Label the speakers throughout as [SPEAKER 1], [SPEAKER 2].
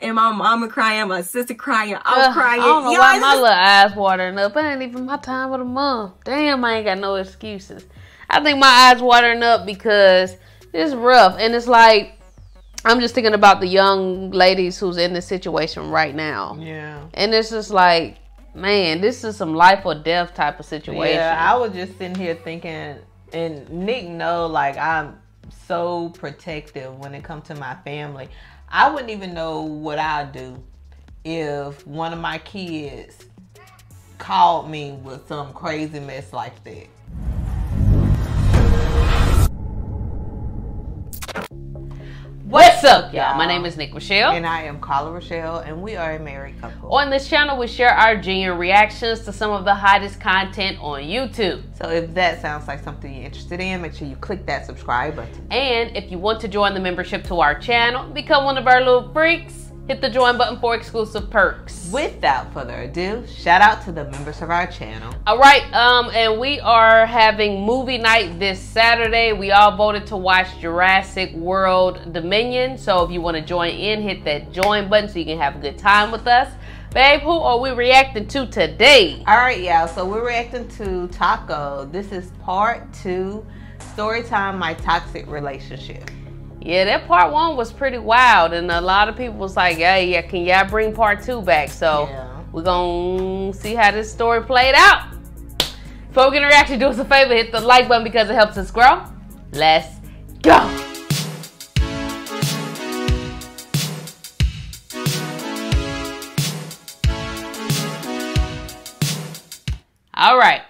[SPEAKER 1] and my mama crying, my sister crying, I was
[SPEAKER 2] Uh,
[SPEAKER 1] crying.
[SPEAKER 2] I don't know
[SPEAKER 1] Y'all,
[SPEAKER 2] why my
[SPEAKER 1] just-
[SPEAKER 2] little eyes watering up. It ain't even my time of the month. Damn, I ain't got no excuses. I think my eyes watering up because it's rough, and it's like I'm just thinking about the young ladies who's in this situation right now,
[SPEAKER 3] Yeah.
[SPEAKER 2] and it's just like, man, this is some life or death type of situation.
[SPEAKER 3] Yeah, I was just sitting here thinking, and Nic know like I'm so protective when it comes to my family. I wouldn't even know what I'd do if one of my kids called me with some crazy mess like that.
[SPEAKER 2] What's up, y'all? My name is Nic Richelle.
[SPEAKER 3] And I am Carla Richelle, and we are a married couple.
[SPEAKER 2] On this channel, we share our genuine reactions to some of the hottest content on YouTube.
[SPEAKER 3] So if that sounds like something you're interested in, make sure you click that subscribe button.
[SPEAKER 2] And if you want to join the membership to our channel, become one of our little freaks, hit the join button for exclusive perks.
[SPEAKER 3] Without further ado, shout out to the members of our channel.
[SPEAKER 2] All right, um, and we are having movie night this Saturday. We all voted to watch Jurassic World Dominion. So if you want to join in, hit that join button so you can have a good time with us. Babe, who are we reacting to today?
[SPEAKER 3] All right, y'all. So we're reacting to Taco. This is part two, story time. My toxic relationship.
[SPEAKER 2] Yeah, that part one was pretty wild, and a lot of people was like, "Hey, yeah, can y'all bring part two back?" So
[SPEAKER 3] Yeah.
[SPEAKER 2] we're gonna see how this story played out. Before we get a reaction, do us a favor, hit the like button because it helps us grow. Let's go. All right.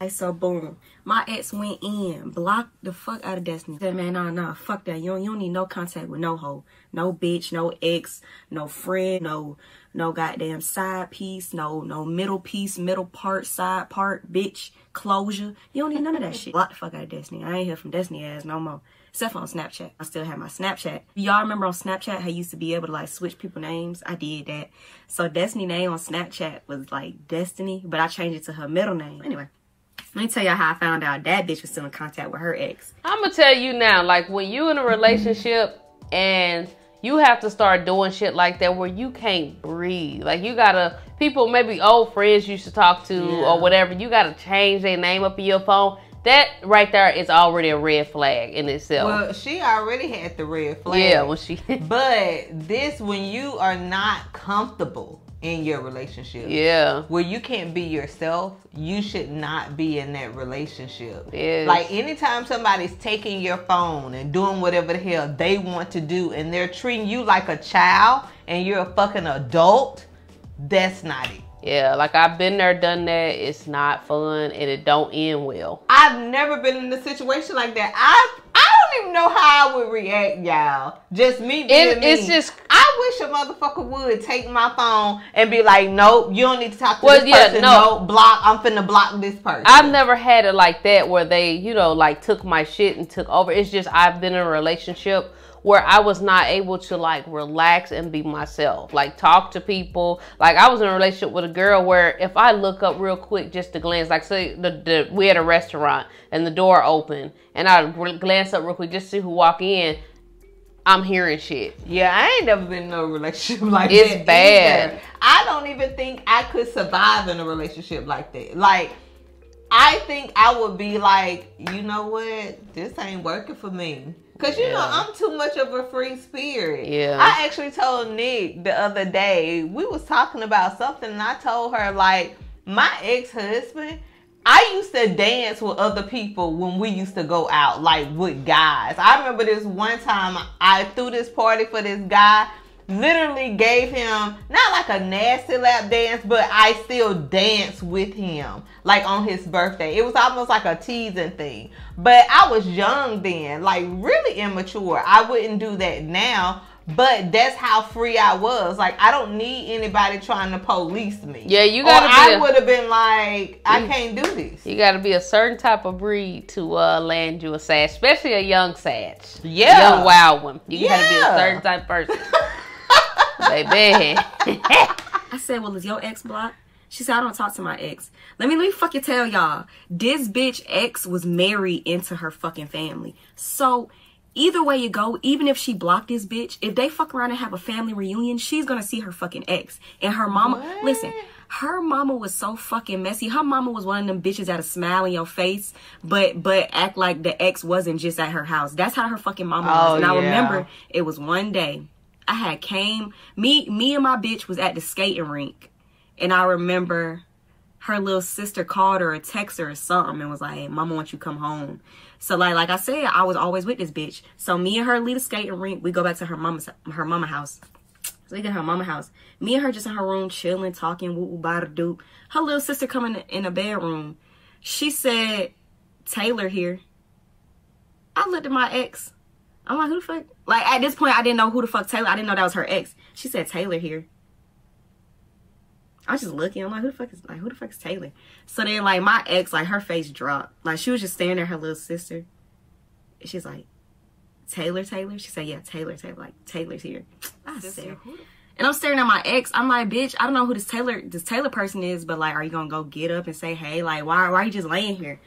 [SPEAKER 1] I saw boom. My ex went in, blocked the fuck out of Destiny. Said, man, nah, nah, fuck that. You don't, you don't need no contact with no hoe. No bitch, no ex, no friend, no no goddamn side piece, no no middle piece, middle part, side part, bitch, closure. You don't need none of that shit. Block the fuck out of Destiny. I ain't hear from Destiny ass no more. Except on Snapchat. I still have my Snapchat. Y'all remember on Snapchat how I used to be able to like switch people names? I did that. So Destiny name on Snapchat was like Destiny, but I changed it to her middle name. Anyway. Let me tell y'all how I found out that bitch was still in contact with her ex.
[SPEAKER 2] I'm gonna tell you now, like when you in a relationship and you have to start doing shit like that where you can't breathe. Like you gotta people maybe old friends you used to talk to
[SPEAKER 3] Yeah.
[SPEAKER 2] or whatever, you gotta change their name up in your phone. That right there is already a red flag in itself.
[SPEAKER 3] Well, she already had the red flag.
[SPEAKER 2] yeah, when she
[SPEAKER 3] But this, when you are not comfortable in your relationship,
[SPEAKER 2] Yeah.
[SPEAKER 3] where you can't be yourself, you should not be in that relationship.
[SPEAKER 2] Yes.
[SPEAKER 3] Like anytime somebody's taking your phone and doing whatever the hell they want to do and they're treating you like a child and you're a fucking adult, that's not it.
[SPEAKER 2] Yeah, like I've been there, done that. It's not fun and it don't end well.
[SPEAKER 3] I've never been in a situation like that. I I don't even know how I would react, y'all. Just me being
[SPEAKER 2] It-
[SPEAKER 3] me.
[SPEAKER 2] it's just-
[SPEAKER 3] I wish a motherfucker would take my phone and be like, nope, you don't need to talk to
[SPEAKER 2] Well,
[SPEAKER 3] this
[SPEAKER 2] yeah,
[SPEAKER 3] person.
[SPEAKER 2] no.
[SPEAKER 3] No, block. I'm finna block this person.
[SPEAKER 2] I've never had it like that where they, you know, like took my shit and took over. It's just I've been in a relationship where I was not able to like relax and be myself, like talk to people. Like I was in a relationship with a girl where if I look up real quick just to glance, like say the, the we at a restaurant and the door open and I glance up real quick just to see who walk in, I'm hearing shit.
[SPEAKER 3] Yeah, I ain't never been in a relationship like
[SPEAKER 2] It's
[SPEAKER 3] that.
[SPEAKER 2] bad.
[SPEAKER 3] either. I don't even think I could survive in a relationship like that. Like, I think I would be like, you know what? This ain't working for me. Cause you know I'm too much of a free spirit.
[SPEAKER 2] Yeah.
[SPEAKER 3] I actually told Nic the other day we was talking about something, and I told her like my ex husband. I used to dance with other people when we used to go out, like with guys. I remember this one time I threw this party for this guy. Literally gave him not like a nasty lap dance, but I still danced with him like on his birthday. It was almost like a teasing thing. But I was young then, like really immature. I wouldn't do that now, but that's how free I was. Like I don't need anybody trying to police me.
[SPEAKER 2] Yeah, you gotta be
[SPEAKER 3] I would have been like, I
[SPEAKER 2] Mm.
[SPEAKER 3] can't do this.
[SPEAKER 2] You got to be a certain type of breed to uh, land you a sage, especially a young sage.
[SPEAKER 3] Yeah.
[SPEAKER 2] Young wild one. You got to be a certain type of person. Baby.
[SPEAKER 1] I said, well, is your ex blocked? She said, I don't talk to my ex. Let me let me fucking tell y'all. This bitch ex was married into her fucking family. So either way you go, even if she blocked this bitch, if they fuck around and have a family reunion, she's gonna see her fucking ex. And her mama,
[SPEAKER 3] What?
[SPEAKER 1] listen, her mama was so fucking messy. Her mama was one of them bitches that'll smile in your face, but but act like the ex wasn't just at her house. That's how her fucking mama
[SPEAKER 3] Oh,
[SPEAKER 1] was. And I remember it was one day I had came me me and my bitch was at the skating rink, and I remember her little sister called her or text her or something and was like, hey, Mama wants you come home. So like like I said, I was always with this bitch. So me and her leave the skating rink. We go back to her mama's her mama house. So we get her mama house. Me and her just in her room chilling, talking, woo woo bada doop. Her little sister coming in the bedroom. She said, Taylor here. I looked at my ex. I'm like, who the fuck? Like at this point, I didn't know who the fuck Taylor. I didn't know that was her ex. She said Taylor here. I was just looking. I'm like, who the fuck is like who the fuck is Taylor? So then like my ex, like her face dropped. Like she was just staring at her little sister. She's like, Taylor, Taylor. She said, yeah, Taylor, Taylor. Like Taylor's here. I said, who and I'm staring at my ex. I'm like, bitch, I don't know who this Taylor this Taylor person is, but like, are you gonna go get up and say, hey, like, why why are you just laying here?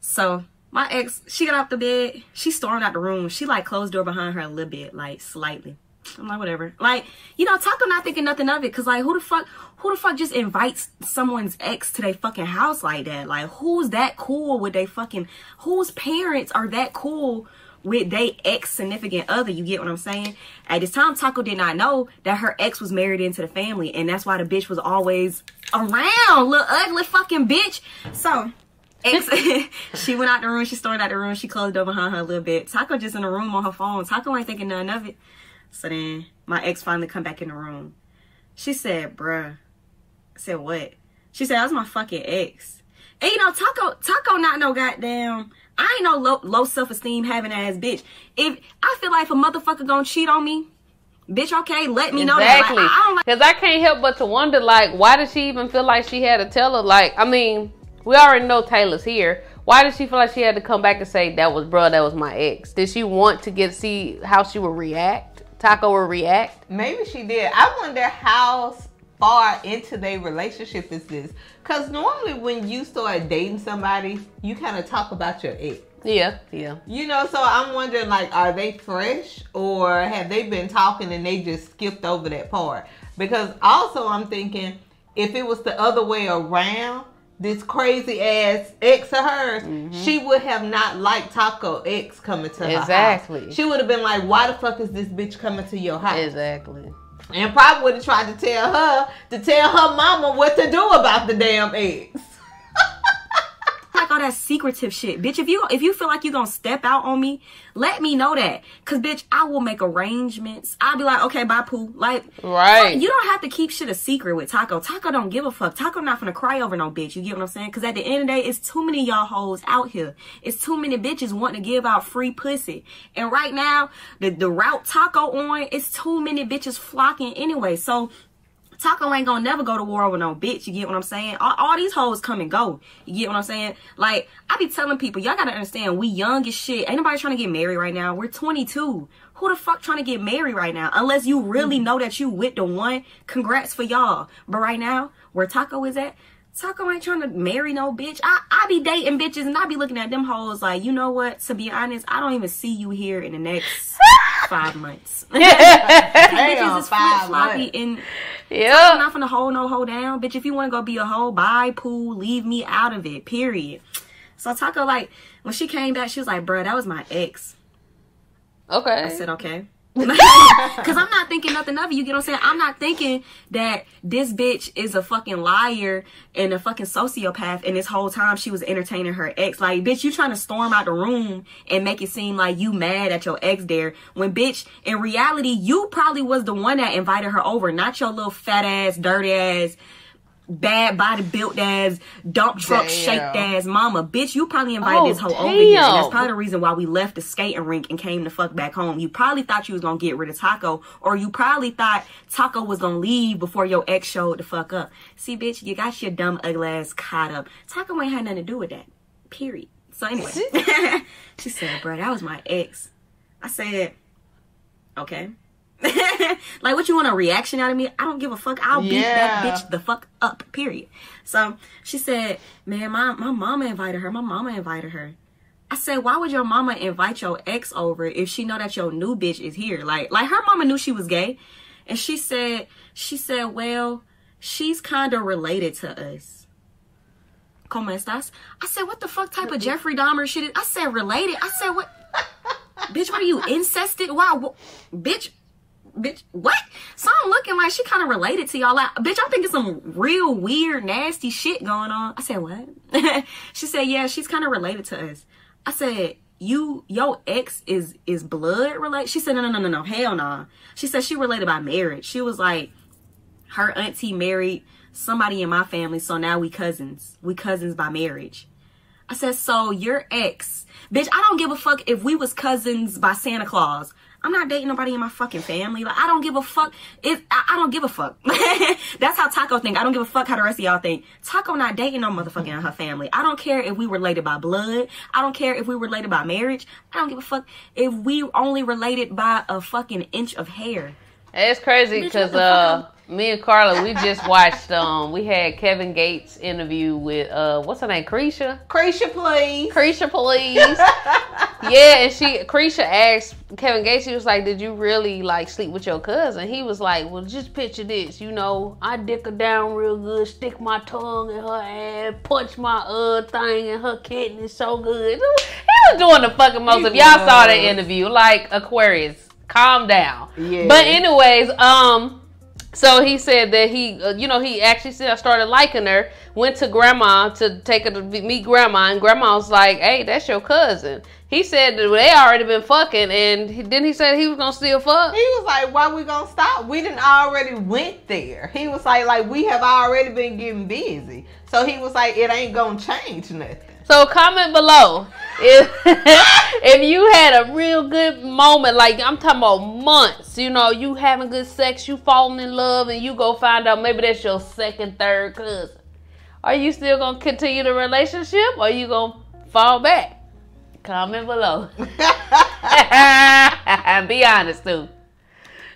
[SPEAKER 1] So my ex, she got off the bed. She stormed out the room. She like closed door behind her a little bit, like slightly. I'm like, whatever. Like, you know, Taco not thinking nothing of it. Cause like, who the fuck, who the fuck just invites someone's ex to their fucking house like that? Like, who's that cool with they fucking, whose parents are that cool with they ex significant other? You get what I'm saying? At this time, Taco did not know that her ex was married into the family. And that's why the bitch was always around. Little ugly fucking bitch. So, she went out the room. She stormed out the room. She closed the door behind her a little bit. Taco just in the room on her phone. Taco ain't thinking none of it. So then my ex finally come back in the room. She said, "Bruh," I said, "What?" She said, "That's my fucking ex." And you know, Taco, Taco, not no goddamn. I ain't no low, low self esteem having ass bitch. If I feel like a motherfucker gonna cheat on me, bitch, okay, let me know that.
[SPEAKER 2] Exactly.
[SPEAKER 1] Like, I, I like.
[SPEAKER 2] Because I can't help but to wonder, like, why did she even feel like she had to tell her? Like, I mean, we already know Taylor's here. Why did she feel like she had to come back and say that was, bro, that was my ex? Did she want to get see how she would react? Taco would react.
[SPEAKER 3] Maybe she did. I wonder how far into their relationship is this? Because normally when you start dating somebody, you kind of talk about your ex.
[SPEAKER 2] Yeah, yeah.
[SPEAKER 3] You know, so I'm wondering, like, are they fresh or have they been talking and they just skipped over that part? Because also, I'm thinking if it was the other way around, this crazy ass ex of hers, mm-hmm. she would have not liked Taco X coming to her house. Exactly. She would have been like, why the fuck is this bitch coming to your house?
[SPEAKER 2] Exactly.
[SPEAKER 3] And probably would have tried to tell her to tell her mama what to do about the damn ex.
[SPEAKER 1] Like all that secretive shit. Bitch, if you if you feel like you're gonna step out on me, let me know that. Cause bitch, I will make arrangements. I'll be like, okay, bye poo. Like
[SPEAKER 2] Right.
[SPEAKER 1] you don't have to keep shit a secret with Taco. Taco don't give a fuck. Taco not gonna cry over no bitch. You get what I'm saying? Cause at the end of the day, it's too many of y'all hoes out here. It's too many bitches wanting to give out free pussy. And right now, the, the route Taco on, it's too many bitches flocking anyway. So Taco ain't gonna never go to war with no bitch. You get what I'm saying? All, all these hoes come and go. You get what I'm saying? Like, I be telling people, y'all gotta understand, we young as shit. Ain't nobody trying to get married right now. We're 22. Who the fuck trying to get married right now? Unless you really mm-hmm. know that you with the one. Congrats for y'all. But right now, where Taco is at, Taco ain't trying to marry no bitch. I, I be dating bitches and I be looking at them hoes like, you know what? To be honest, I don't even see you here in the next five months. bitches is flip floppy and I'm
[SPEAKER 2] Yeah.
[SPEAKER 1] not finna hold no hoe down. Bitch, if you wanna go be a hoe, bye, poo, leave me out of it. Period. So Taco, like, when she came back, she was like, bruh, that was my ex.
[SPEAKER 2] Okay.
[SPEAKER 1] I said, okay. Cause I'm not thinking nothing of it. You get what I'm saying? I'm not thinking that this bitch is a fucking liar and a fucking sociopath and this whole time she was entertaining her ex. Like, bitch, you trying to storm out the room and make it seem like you mad at your ex there. When bitch, in reality, you probably was the one that invited her over, not your little fat ass, dirty ass, bad body built ass, dump truck
[SPEAKER 3] Damn.
[SPEAKER 1] shaped ass mama. Bitch, you probably invited
[SPEAKER 2] Oh,
[SPEAKER 1] this hoe over here. And that's
[SPEAKER 2] damn.
[SPEAKER 1] probably the reason why we left the skating rink and came the fuck back home. You probably thought you was gonna get rid of Taco, or you probably thought Taco was gonna leave before your ex showed the fuck up. See, bitch, you got your dumb ugly ass caught up. Taco ain't had nothing to do with that. Period. So anyway, she said, "Bro, that was my ex." I said, "Okay." like what you want a reaction out of me? I don't give a fuck. I'll beat that bitch the fuck up. Period. So she said, "Man, my my mama invited her. My mama invited her." I said, why would your mama invite your ex over if she know that your new bitch is here? Like, like her mama knew she was gay. And she said, she said, well, she's kind of related to us. ¿Cómo estás? I said, what the fuck type of Jeffrey Dahmer shit is? I said, related. I said, what? bitch, what are you, incested? Wow, bitch, bitch, what? So I'm looking like she kind of related to y'all. Like, bitch, I'm thinking some real weird, nasty shit going on. I said, what? she said, yeah, she's kind of related to us. I said, you, your ex is, is blood related? She said, no, no, no, no, no, hell no. Nah. She said she related by marriage. She was like, her auntie married somebody in my family, so now we cousins. We cousins by marriage. I said, so your ex, bitch, I don't give a fuck if we was cousins by Santa Claus. I'm not dating nobody in my fucking family. Like I don't give a fuck. If I, I don't give a fuck. That's how Taco think. I don't give a fuck how the rest of y'all think. Taco not dating no motherfucking in her family. I don't care if we related by blood. I don't care if we related by marriage. I don't give a fuck if we only related by a fucking inch of hair.
[SPEAKER 2] It's crazy because uh me and Carla, we just watched. Um, we had Kevin Gates interview with uh, what's her name, Caresha.
[SPEAKER 3] Caresha, please.
[SPEAKER 2] Caresha, please. yeah, and she Caresha asked Kevin Gates. She was like, "Did you really like sleep with your cousin?" He was like, "Well, just picture this. You know, I dick her down real good, stick my tongue in her ass, punch my uh thing in her kidney so good." He was doing the fucking most. If y'all saw that interview, like Aquarius, calm down. Yeah. But anyways, um so he said that he, uh, you know, he actually said I started liking her. Went to grandma to take her to meet grandma, and grandma was like, "Hey, that's your cousin." He said that they already been fucking, and he, then he said he was gonna still fuck.
[SPEAKER 3] He was like, "Why we gonna stop? We didn't already went there." He was like, "Like we have already been getting busy." So he was like, "It ain't gonna change nothing."
[SPEAKER 2] So comment below if if you had a real good moment, like I'm talking about months, you know, you having good sex, you falling in love, and you go find out maybe that's your second, third cousin. Are you still gonna continue the relationship, or you gonna fall back? Comment below. Be honest too.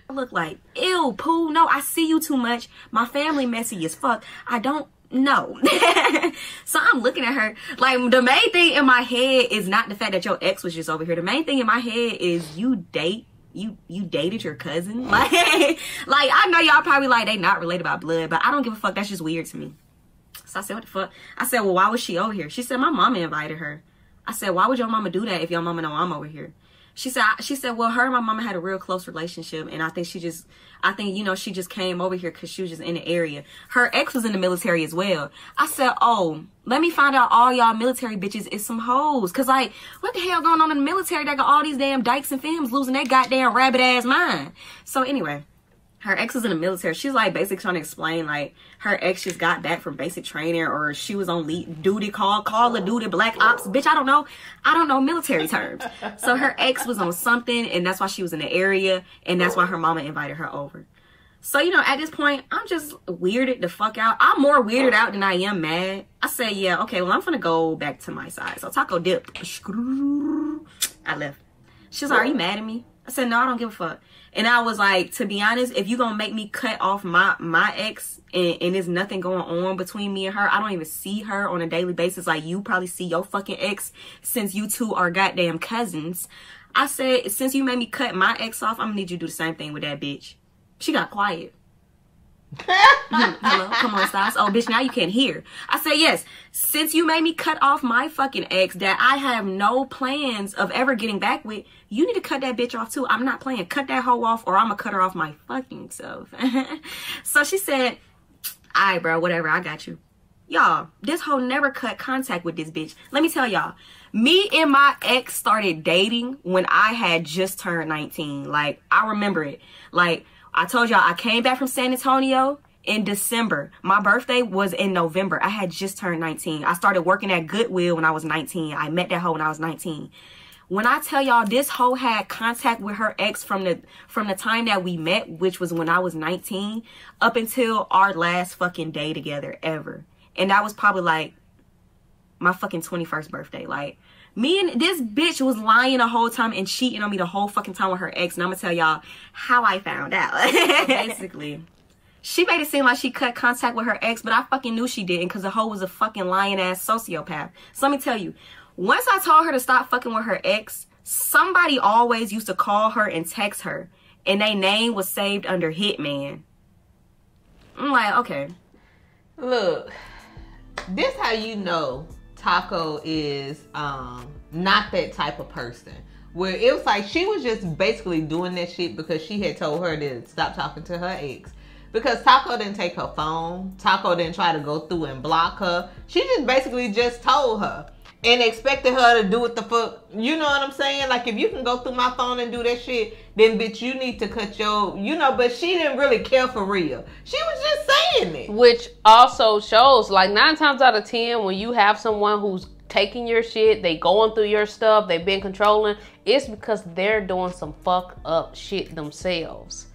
[SPEAKER 1] I look like, ew, poo. No, I see you too much. My family messy as fuck. I don't no. so I'm looking at her. Like the main thing in my head is not the fact that your ex was just over here. The main thing in my head is you date you you dated your cousin. Like like I know y'all probably like they not related by blood, but I don't give a fuck. That's just weird to me. So I said, what the fuck? I said, well, why was she over here? She said, my mama invited her. I said, why would your mama do that if your mama know I'm over here? She said, she said, well, her and my mama had a real close relationship, and I think she just I think, you know, she just came over here because she was just in the area. Her ex was in the military as well. I said, oh, let me find out all y'all military bitches is some hoes. Cause like, what the hell going on in the military that got all these damn dykes and femmes losing their goddamn rabbit ass mind? So anyway, her ex was in the military. She's like basically trying to explain like her ex just got back from basic training or she was on lead duty call, call of duty, black ops. Bitch, I don't know. I don't know military terms. So her ex was on something and that's why she was in the area and that's why her mama invited her over. So, you know, at this point, I'm just weirded the fuck out. I'm more weirded out than I am mad. I say, yeah, okay, well, I'm gonna go back to my side. So Taco dip. I left. She's like, are you mad at me? I said, no, I don't give a fuck. And I was like, to be honest, if you gonna make me cut off my my ex and, and there's nothing going on between me and her, I don't even see her on a daily basis like you probably see your fucking ex since you two are goddamn cousins. I said, since you made me cut my ex off, I'm gonna need you to do the same thing with that bitch. She got quiet. Hello, come on, Stas. Oh, bitch, now you can't hear. I say yes. Since you made me cut off my fucking ex that I have no plans of ever getting back with, you need to cut that bitch off too. I'm not playing. Cut that hoe off or I'm gonna cut her off my fucking self. so she said, all right, bro, whatever. I got you. Y'all, this hoe never cut contact with this bitch. Let me tell y'all, me and my ex started dating when I had just turned 19. Like, I remember it. Like, I told y'all I came back from San Antonio in December. My birthday was in November. I had just turned 19. I started working at Goodwill when I was 19. I met that hoe when I was 19. When I tell y'all this hoe had contact with her ex from the from the time that we met, which was when I was 19, up until our last fucking day together ever. And that was probably like my fucking 21st birthday. Like me and this bitch was lying the whole time and cheating on me the whole fucking time with her ex. And I'm gonna tell y'all how I found out. Basically, she made it seem like she cut contact with her ex, but I fucking knew she didn't because the hoe was a fucking lying ass sociopath. So let me tell you, Once I told her to stop fucking with her ex, somebody always used to call her and text her, and their name was saved under Hitman. I'm like, okay.
[SPEAKER 3] Look, this how you know Taco is um not that type of person. Where it was like she was just basically doing that shit because she had told her to stop talking to her ex. Because Taco didn't take her phone. Taco didn't try to go through and block her. She just basically just told her and expected her to do what the fuck. You know what I'm saying? Like if you can go through my phone and do that shit, then bitch, you need to cut your, you know. But she didn't really care for real. She was just saying it.
[SPEAKER 2] Which also shows, like nine times out of ten, when you have someone who's taking your shit, they going through your stuff, they've been controlling, it's because they're doing some fuck up shit themselves.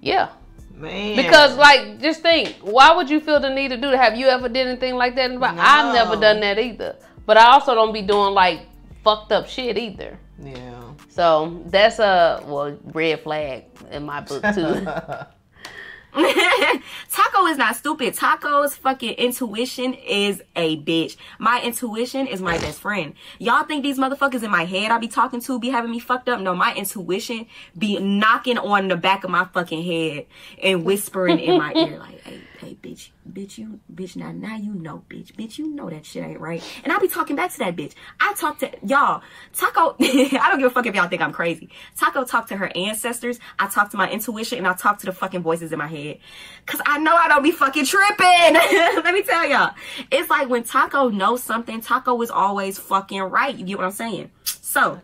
[SPEAKER 2] Yeah.
[SPEAKER 3] Man.
[SPEAKER 2] Because like just think, why would you feel the need to do that? Have you ever did anything like that? No. I've never done that either. But I also don't be doing like fucked up shit either.
[SPEAKER 3] Yeah.
[SPEAKER 2] So that's a well red flag in my book too.
[SPEAKER 1] Taco is not stupid. Taco's fucking intuition is a bitch. My intuition is my best friend. Y'all think these motherfuckers in my head I be talking to be having me fucked up? No, my intuition be knocking on the back of my fucking head and whispering in my ear like, hey, bitch, bitch, you, bitch, now, now you know, bitch, bitch, you know that shit ain't right. And I'll be talking back to that bitch. I talk to, y'all, Taco, I don't give a fuck if y'all think I'm crazy. Taco talked to her ancestors. I talk to my intuition and I talk to the fucking voices in my head. Cause I know I don't be fucking tripping. Let me tell y'all. It's like when Taco knows something, Taco is always fucking right. You get what I'm saying? So,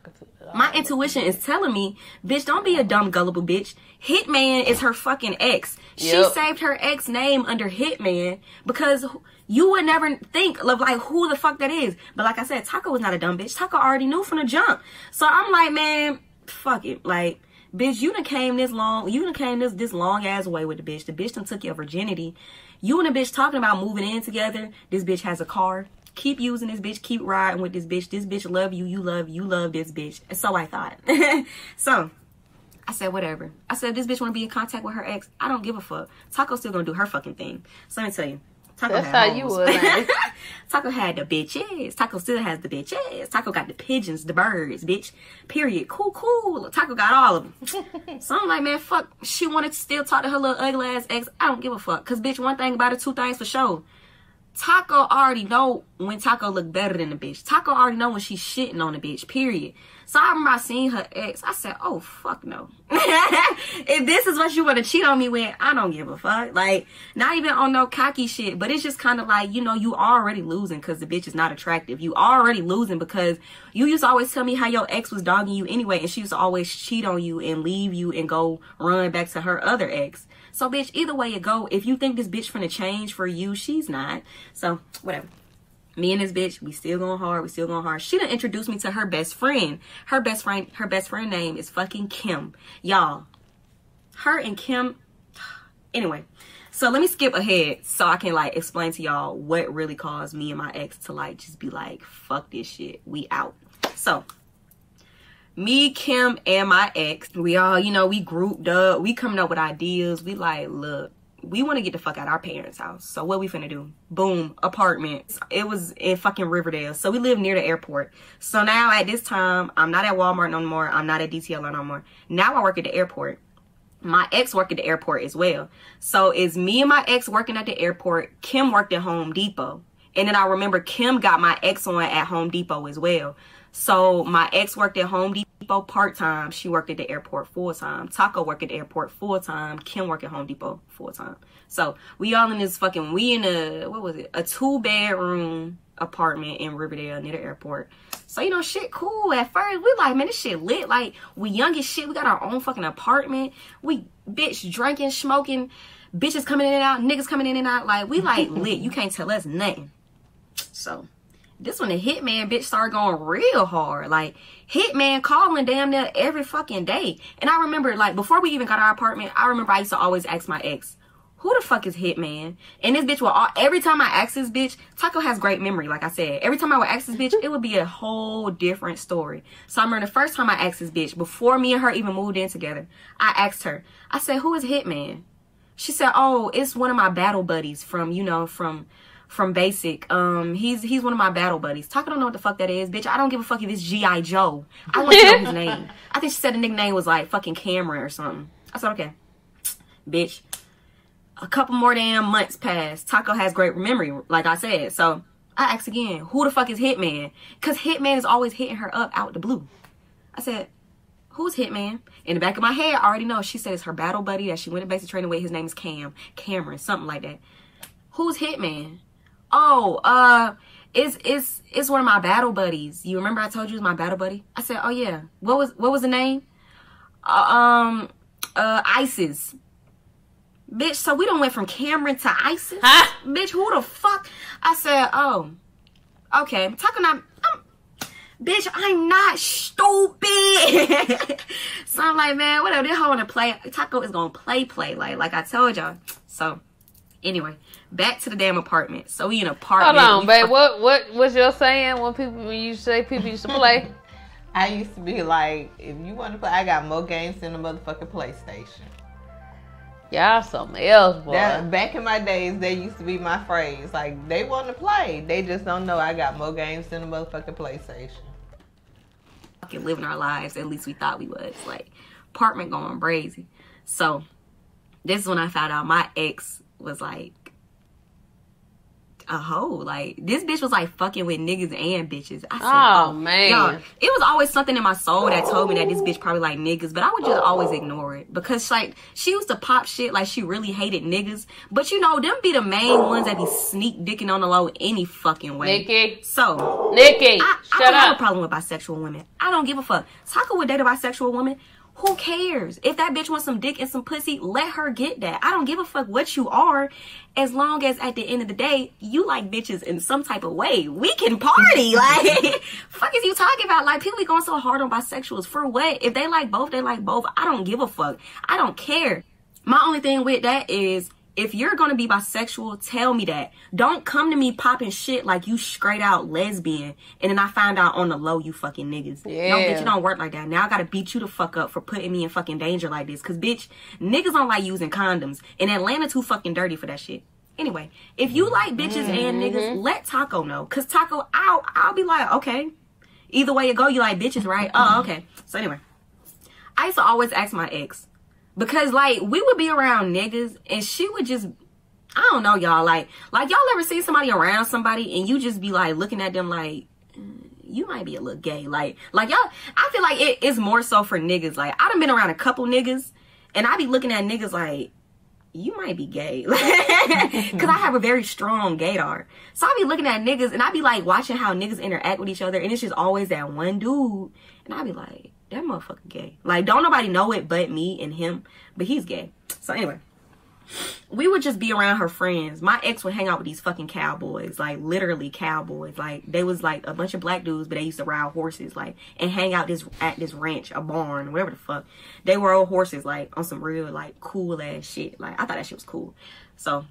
[SPEAKER 1] my intuition is telling me, bitch, don't be a dumb gullible bitch. Hitman is her fucking ex. She
[SPEAKER 2] Yep.
[SPEAKER 1] saved her ex name under Hitman because you would never think of like who the fuck that is. But like I said, Taco was not a dumb bitch. Taco already knew from the jump. So I'm like, man, fuck it. Like, bitch, you done came this long, you done came this this long ass way with the bitch. The bitch done took your virginity. You and the bitch talking about moving in together. This bitch has a car. Keep using this bitch. Keep riding with this bitch. This bitch love you. You love you love this bitch. So I thought. so I said whatever. I said this bitch want to be in contact with her ex. I don't give a fuck. Taco still gonna do her fucking thing. So let me tell you. Taco
[SPEAKER 2] That's
[SPEAKER 1] had
[SPEAKER 2] how you would.
[SPEAKER 1] Taco had the bitches. Taco still has the bitches. Taco got the pigeons, the birds, bitch. Period. Cool, cool. Taco got all of them. so I'm like, man, fuck. She wanted to still talk to her little ugly ass ex. I don't give a fuck. Cause bitch, one thing about it, two things for sure. Taco already know when Taco look better than the bitch. Taco already know when she's shitting on the bitch. Period. So I remember I seen her ex. I said, "Oh fuck no! if this is what you want to cheat on me with, I don't give a fuck. Like not even on no cocky shit, but it's just kind of like you know you already losing because the bitch is not attractive. You already losing because you used to always tell me how your ex was dogging you anyway, and she used to always cheat on you and leave you and go run back to her other ex. So bitch, either way it go, if you think this bitch finna change for you, she's not. So whatever. Me and this bitch, we still going hard. We still going hard. She done introduced me to her best friend. Her best friend, her best friend name is fucking Kim. Y'all, her and Kim. Anyway, so let me skip ahead so I can like explain to y'all what really caused me and my ex to like just be like, fuck this shit. We out. So me, Kim, and my ex, we all, you know, we grouped up. We coming up with ideas. We like, look, we want to get the fuck out our parents' house. So what we finna do? Boom, apartment. It was in fucking Riverdale. So we live near the airport. So now at this time, I'm not at Walmart no more. I'm not at DTLR no more. Now I work at the airport. My ex worked at the airport as well. So it's me and my ex working at the airport. Kim worked at Home Depot. And then I remember Kim got my ex on at Home Depot as well. So my ex worked at Home Depot part time. She worked at the airport full time. Taco worked at the airport full time. Kim worked at Home Depot full time. So we all in this fucking we in a what was it? A two bedroom apartment in Riverdale near the airport. So you know shit cool at first. We like man this shit lit. Like we young as shit. We got our own fucking apartment. We bitch drinking, smoking, bitches coming in and out, niggas coming in and out. Like we like lit. You can't tell us nothing. So this when the hitman bitch started going real hard. Like hitman calling damn near every fucking day. And I remember like before we even got our apartment, I remember I used to always ask my ex, who the fuck is hitman? And this bitch will all, every time I ask this bitch, Taco has great memory. Like I said, every time I would ask this bitch, it would be a whole different story. So I remember the first time I asked this bitch before me and her even moved in together, I asked her. I said, who is hitman? She said, "Oh, it's one of my battle buddies from you know from." From Basic. Um, he's he's one of my battle buddies. Taco don't know what the fuck that is, bitch. I don't give a fuck if it's G.I. Joe. I want to know his name. I think she said the nickname was like fucking Cameron or something. I said, okay. Bitch. A couple more damn months passed. Taco has great memory, like I said. So I asked again, who the fuck is Hitman? Because Hitman is always hitting her up out the blue. I said, who's Hitman? In the back of my head, I already know. She said it's her battle buddy that she went to basic training with. His name is Cam. Cameron, something like that. Who's Hitman? Oh, uh, it's it's it's one of my battle buddies. You remember I told you it was my battle buddy? I said, oh yeah. What was what was the name? Uh, um, uh, ISIS. Bitch, so we don't went from Cameron to ISIS?
[SPEAKER 2] Huh?
[SPEAKER 1] Bitch, who the fuck? I said, oh, okay. I'm talking about, I'm, bitch, I'm not stupid. so I'm like, man, whatever. This hoe wanna play. Taco is gonna play, play, like, like I told y'all. So, anyway, back to the damn apartment. So we in an apartment.
[SPEAKER 2] Hold on, babe.
[SPEAKER 1] fuck-
[SPEAKER 2] What what was your saying when people when you say people used to play?
[SPEAKER 3] I used to be like, if you want to play, I got more games than a motherfucking PlayStation.
[SPEAKER 2] Y'all something else, boy.
[SPEAKER 3] That, back in my days, that used to be my phrase. Like, they want to play. They just don't know I got more games than a motherfucking PlayStation.
[SPEAKER 1] fucking living our lives. At least we thought we was. Like apartment going crazy. So this is when I found out my ex was like a hoe. Like this bitch was like fucking with niggas and bitches. I said,
[SPEAKER 2] oh, oh, man.
[SPEAKER 1] y'all, it was always something in my soul that told me that this bitch probably like niggas, but I would just always ignore it because like she used to pop shit like she really hated niggas. But you know, them be the main ones that be sneak dicking on the low any fucking way.
[SPEAKER 2] Nikki,
[SPEAKER 1] So
[SPEAKER 2] Nikki,
[SPEAKER 1] I, I
[SPEAKER 2] shut
[SPEAKER 1] don't have a problem with bisexual women. I don't give a fuck. Taco would date a bisexual woman. Who cares? If that bitch wants some dick and some pussy, let her get that. I don't give a fuck what you are, as long as at the end of the day, you like bitches in some type of way. We can party. Like, fuck is you talking about? Like, people be going so hard on bisexuals. For what? If they like both, they like both. I don't give a fuck. I don't care. My only thing with that is if you're gonna be bisexual, tell me that. Don't come to me popping shit like you straight out lesbian, and then I find out on the low you fucking niggas.
[SPEAKER 2] Yeah.
[SPEAKER 1] No, bitch, it don't work like that. Now I gotta beat you the fuck up for putting me in fucking danger like this. Cause bitch, niggas don't like using condoms, and Atlanta too fucking dirty for that shit. Anyway, if you like bitches and niggas, mm-hmm. let Taco know. Cause Taco, I'll I'll be like, okay. Either way you go, you like bitches, right? Oh, okay. So anyway, I used to always ask my ex because like we would be around niggas and she would just I don't know y'all like like y'all ever see somebody around somebody and you just be like looking at them like "Mm, you might be a little gay. Like like y'all I feel like it is more so for niggas. Like I done been around a couple niggas and I be looking at niggas like you might be gay. Because I have a very strong gaydar. So I be looking at niggas and I be like watching how niggas interact with each other and it's just always that one dude and I be like that motherfucker gay. Like don't nobody know it but me and him, but he's gay. So anyway, we would just be around her friends. My ex would hang out with these fucking cowboys, like literally cowboys. Like they was like a bunch of black dudes, but they used to ride horses, like and hang out this at this ranch, a barn, whatever the fuck. They were old horses, like on some real like cool ass shit. Like I thought that shit was cool. So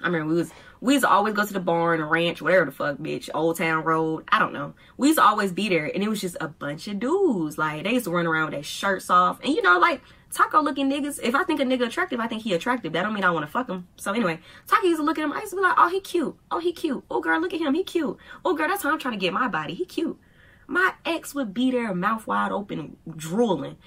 [SPEAKER 1] I remember we was we used to always go to the barn, ranch, whatever the fuck, bitch, Old Town Road. I don't know. We used to always be there, and it was just a bunch of dudes. Like they used to run around with their shirts off, and you know, like taco looking niggas. If I think a nigga attractive, I think he attractive. That don't mean I want to fuck him. So anyway, Taco used to look at him. I used to be like, oh, he cute. Oh, he cute. Oh, girl, look at him. He cute. Oh, girl, that's how I'm trying to get my body. He cute. My ex would be there, mouth wide open, drooling.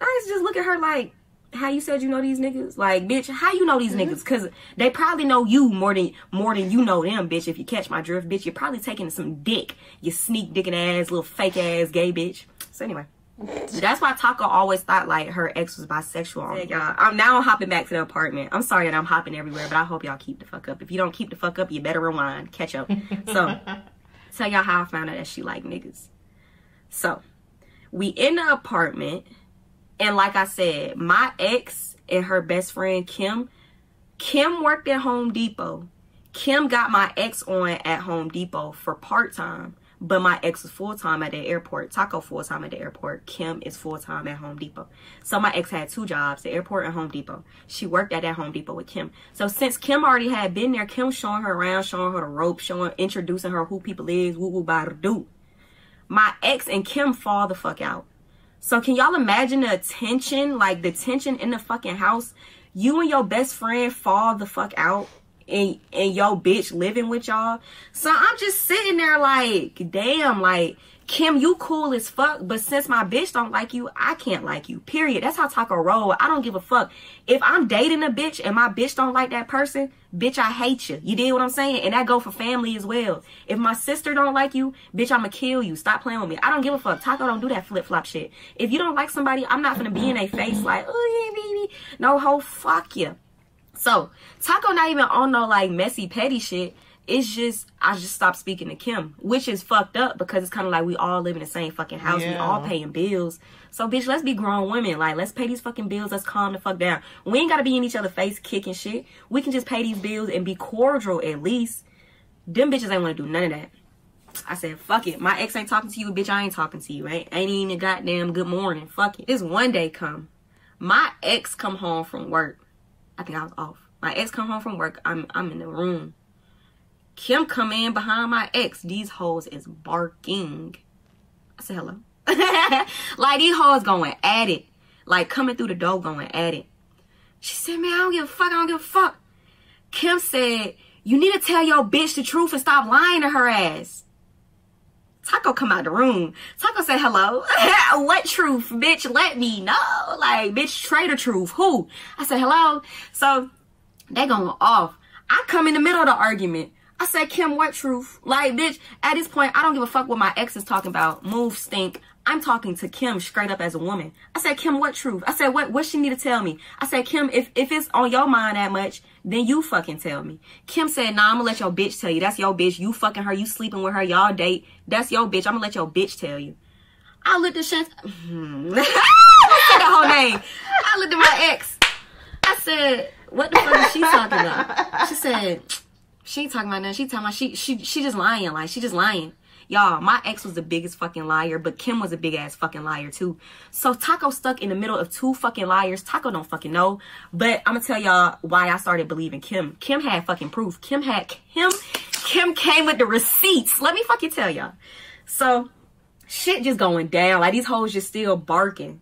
[SPEAKER 1] I used to just look at her like, how you said you know these niggas? Like, bitch, how you know these mm-hmm. niggas? Cause they probably know you more than more than you know them, bitch. If you catch my drift, bitch, you're probably taking some dick. You sneak dicking ass, little fake ass gay bitch. So anyway. That's why Taco always thought like her ex was bisexual. Y'all, I'm now hopping back to the apartment. I'm sorry that I'm hopping everywhere, but I hope y'all keep the fuck up. If you don't keep the fuck up, you better rewind, catch up. So, tell y'all how I found out that she like niggas. So, we in the apartment, and like I said, my ex and her best friend Kim, Kim worked at Home Depot. Kim got my ex on at Home Depot for part time, but my ex was full time at the airport. Taco full time at the airport. Kim is full time at Home Depot. So my ex had two jobs, the airport and Home Depot. She worked at that Home Depot with Kim. So since Kim already had been there, Kim showing her around, showing her the rope, showing, introducing her who people is, woo woo ba do. My ex and Kim fall the fuck out. So can y'all imagine the tension, like the tension in the fucking house? You and your best friend fall the fuck out and and yo bitch living with y'all. So I'm just sitting there like, damn, like Kim, you cool as fuck, but since my bitch don't like you, I can't like you. Period. That's how Taco roll. I don't give a fuck. If I'm dating a bitch and my bitch don't like that person, bitch, I hate you. You did what I'm saying? And that go for family as well. If my sister don't like you, bitch, I'ma kill you. Stop playing with me. I don't give a fuck. Taco don't do that flip flop shit. If you don't like somebody, I'm not gonna be in a face like, oh yeah, baby. No hoe, fuck you. So Taco not even on no like messy petty shit it's just I just stopped speaking to Kim, which is fucked up because it's kind of like we all live in the same fucking house, yeah. we all paying bills. So bitch, let's be grown women. Like let's pay these fucking bills. Let's calm the fuck down. We ain't gotta be in each other's face kicking shit. We can just pay these bills and be cordial at least. Them bitches ain't wanna do none of that. I said, fuck it. My ex ain't talking to you, bitch. I ain't talking to you. Ain't ain't even a goddamn good morning. Fuck it. This one day come. My ex come home from work. I think I was off. My ex come home from work. I'm I'm in the room Kim come in behind my ex. These hoes is barking. I said hello. like these hoes going at it. Like coming through the door going at it. She said, man, I don't give a fuck. I don't give a fuck. Kim said, you need to tell your bitch the truth and stop lying to her ass. Taco come out the room. Taco said, hello. what truth, bitch? Let me know. Like, bitch, traitor truth. Who? I said, hello. So they going off. I come in the middle of the argument. I said, Kim, what truth? Like, bitch, at this point, I don't give a fuck what my ex is talking about. Move, stink. I'm talking to Kim straight up as a woman. I said, Kim, what truth? I said, what, what she need to tell me? I said, Kim, if, if it's on your mind that much, then you fucking tell me. Kim said, nah, I'm gonna let your bitch tell you. That's your bitch. You fucking her. You sleeping with her. Y'all date. That's your bitch. I'm gonna let your bitch tell you. I looked at. Hmm. I said the whole name. I looked at my ex. I said, what the fuck is she talking about? She said, she ain't talking about nothing. She talking about she she she just lying. Like she just lying. Y'all, my ex was the biggest fucking liar, but Kim was a big ass fucking liar too. So Taco stuck in the middle of two fucking liars. Taco don't fucking know. But I'm gonna tell y'all why I started believing Kim. Kim had fucking proof. Kim had Kim Kim came with the receipts. Let me fucking tell y'all. So shit just going down. Like these hoes just still barking.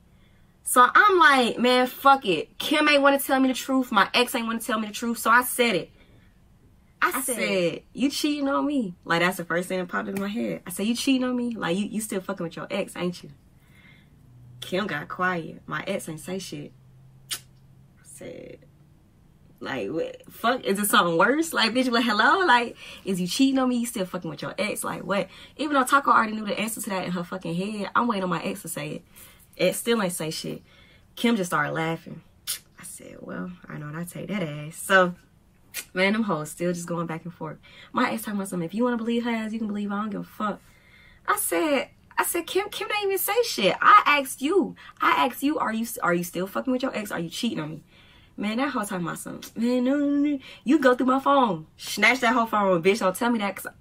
[SPEAKER 1] So I'm like, man, fuck it. Kim ain't want to tell me the truth. My ex ain't want to tell me the truth. So I said it. I, I said, said, you cheating on me. Like that's the first thing that popped into my head. I said, you cheating on me? Like you, you still fucking with your ex, ain't you? Kim got quiet. My ex ain't say shit. I said, like, what, fuck, is it something worse? Like, bitch, like, hello? Like, is you cheating on me? You still fucking with your ex? Like, what? Even though Taco already knew the answer to that in her fucking head, I'm waiting on my ex to say it. It still ain't say shit. Kim just started laughing. I said, well, I know what I take that ass. So, Man, them hoes still just going back and forth. My ex talking about something. If you want to believe her you can believe I don't give a fuck. I said, I said, Kim, Kim didn't even say shit. I asked you. I asked you, are you are you still fucking with your ex? Are you cheating on me? Man, that hoe talking about something. Man, no, no, no. You go through my phone. Snatch that whole phone, bitch. Don't tell me that because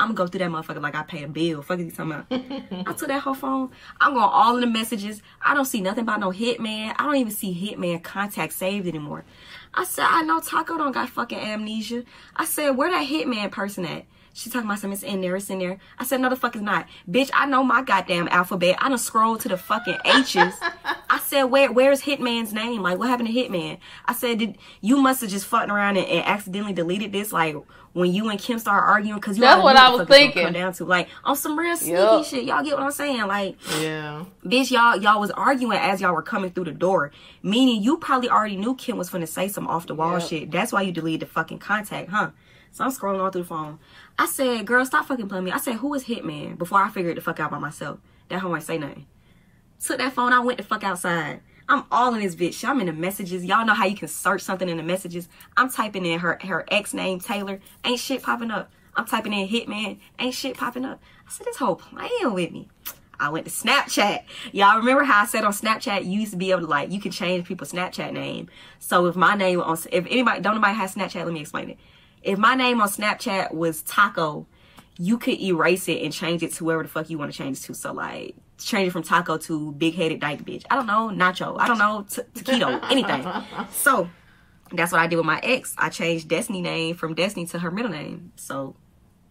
[SPEAKER 1] I'm gonna go through that motherfucker like I pay a bill. Fuck you talking about? I took that whole phone. I'm going all in the messages. I don't see nothing about no hitman. I don't even see hitman contact saved anymore. I said, I know Taco don't got fucking amnesia. I said, where that hitman person at? She talking about something, it's in there, it's in there. I said, no, the fuck is not. Bitch, I know my goddamn alphabet. I done scrolled to the fucking H's. I said, where, where's Hitman's name? Like, what happened to Hitman? I said, did you must have just fucking around and, and, accidentally deleted this? Like, when you and Kim started arguing, because you
[SPEAKER 2] That's what I was thinking.
[SPEAKER 1] Come down to. Like, on some real sneaky yep. shit. Y'all get what I'm saying? Like,
[SPEAKER 2] yeah.
[SPEAKER 1] Bitch, y'all, y'all was arguing as y'all were coming through the door. Meaning you probably already knew Kim was finna say some off the wall yep. shit. That's why you deleted the fucking contact, huh? So I'm scrolling all through the phone. I said, girl, stop fucking playing me. I said, who is Hitman? Before I figured the fuck out by myself. That hoe ain't say nothing. Took that phone, I went the fuck outside. I'm all in this bitch. I'm in the messages. Y'all know how you can search something in the messages. I'm typing in her her ex name Taylor. Ain't shit popping up. I'm typing in Hitman. Ain't shit popping up. I said, this whole playing with me. I went to Snapchat. Y'all remember how I said on Snapchat you used to be able to like you can change people's Snapchat name. So if my name on if anybody don't nobody has Snapchat, let me explain it if my name on Snapchat was Taco, you could erase it and change it to whoever the fuck you want to change it to. So like change it from taco to big headed dyke bitch. I don't know, nacho. I don't know, t- taquito, anything. So that's what I did with my ex. I changed Destiny name from Destiny to her middle name. So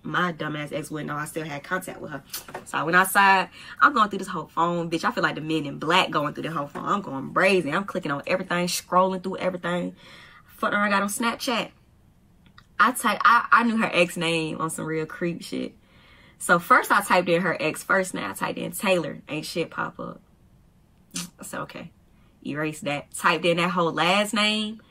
[SPEAKER 1] my dumbass ex wouldn't know I still had contact with her. So I went outside. I'm going through this whole phone, bitch. I feel like the men in black going through the whole phone. I'm going brazen. I'm clicking on everything, scrolling through everything. Fuck I got on Snapchat. I type I, I knew her ex name on some real creep shit. So first I typed in her ex first name. I typed in Taylor. Ain't shit pop up. I said okay. Erase that. Typed in that whole last name.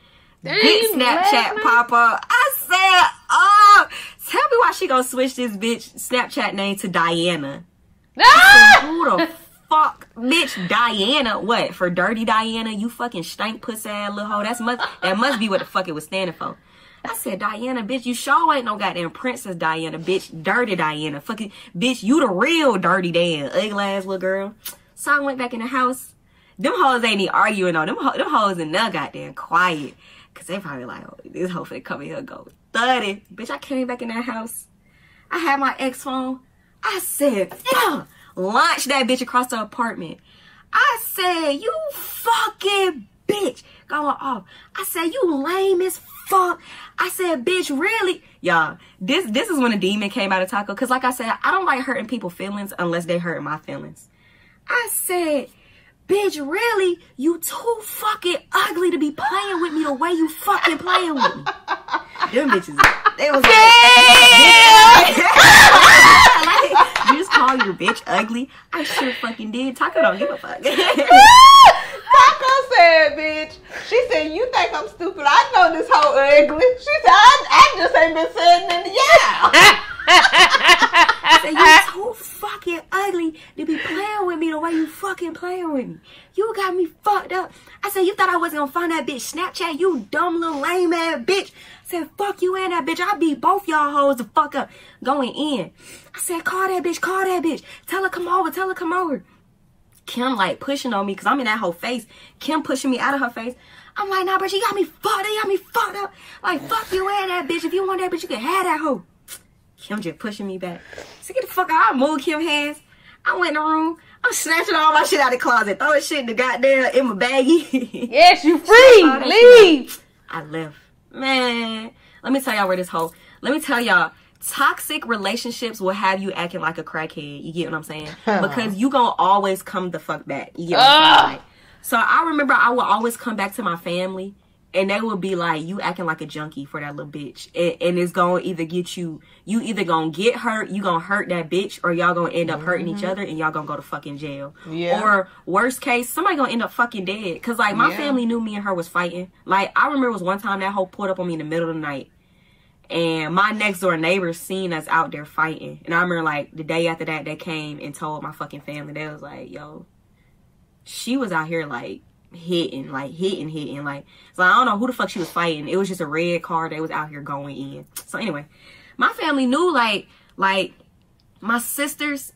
[SPEAKER 2] Dang,
[SPEAKER 1] Big Snapchat pop up. I said, oh, tell me why she gonna switch this bitch Snapchat name to Diana.
[SPEAKER 2] Ah!
[SPEAKER 1] Who the fuck, bitch, Diana? What for? Dirty Diana? You fucking stank pussy ass little hoe. That's must that must be what the fuck it was standing for. I said, Diana, bitch, you sure ain't no goddamn princess Diana, bitch, dirty Diana, fucking bitch, you the real dirty Dan, ugly ass little girl. So I went back in the house. Them hoes ain't even arguing though. Them, ho- them hoes in there goddamn quiet. Cause they probably like, oh, this hoe finna come here go 30. Bitch, I came back in that house. I had my ex phone. I said, launch that bitch across the apartment. I said, you fucking bitch. Going off. I said, you lame as fuck. I said, bitch, really? Y'all, this this is when a demon came out of Taco. Cause like I said, I don't like hurting people's feelings unless they hurt my feelings. I said, bitch, really? You too fucking ugly to be playing with me the way you fucking playing with me. Them bitches, they was like, you just call your bitch ugly? I sure fucking did. Taco don't give a fuck.
[SPEAKER 3] Taco said, bitch. She said, you think I'm stupid. I know this whole ugly. She said, I, I just ain't been saying nothing. Yeah.
[SPEAKER 1] I said, you too fucking ugly to be playing with me the way you fucking playing with me. You got me fucked up. I said, you thought I wasn't gonna find that bitch Snapchat, you dumb little lame ass bitch. I said, fuck you and that bitch. I beat both y'all hoes the fuck up going in. I said, call that bitch, call that bitch. Tell her come over, tell her come over. Kim like pushing on me because I'm in that whole face. Kim pushing me out of her face. I'm like, nah, bro, she got me fucked. They got me fucked up. Like, fuck you and that bitch. If you want that bitch, you can have that hoe. Kim just pushing me back. So get the fuck out. I moved Kim hands. I went in the room. I'm snatching all my shit out of the closet, throwing shit in the goddamn in my baggie.
[SPEAKER 2] Yes, you free. Leave.
[SPEAKER 1] I left. Man, let me tell y'all where this whole. Let me tell y'all. Toxic relationships will have you acting like a crackhead. You get what I'm saying? because you gonna always come the fuck back. You get what I'm saying? Like, so I remember I would always come back to my family and they would be like, you acting like a junkie for that little bitch. And, and it's gonna either get you, you either gonna get hurt, you gonna hurt that bitch, or y'all gonna end up hurting each mm-hmm. other and y'all gonna go to fucking jail.
[SPEAKER 3] Yeah.
[SPEAKER 1] Or worst case, somebody gonna end up fucking dead. Cause like my
[SPEAKER 3] Yeah.
[SPEAKER 1] family knew me and her was fighting. Like I remember it was one time that hoe pulled up on me in the middle of the night. And my next door neighbors seen us out there fighting. And I remember like the day after that they came and told my fucking family. They was like, yo, she was out here like hitting, like hitting, hitting, like so I don't know who the fuck she was fighting. It was just a red car that was out here going in. So anyway, my family knew like like my sisters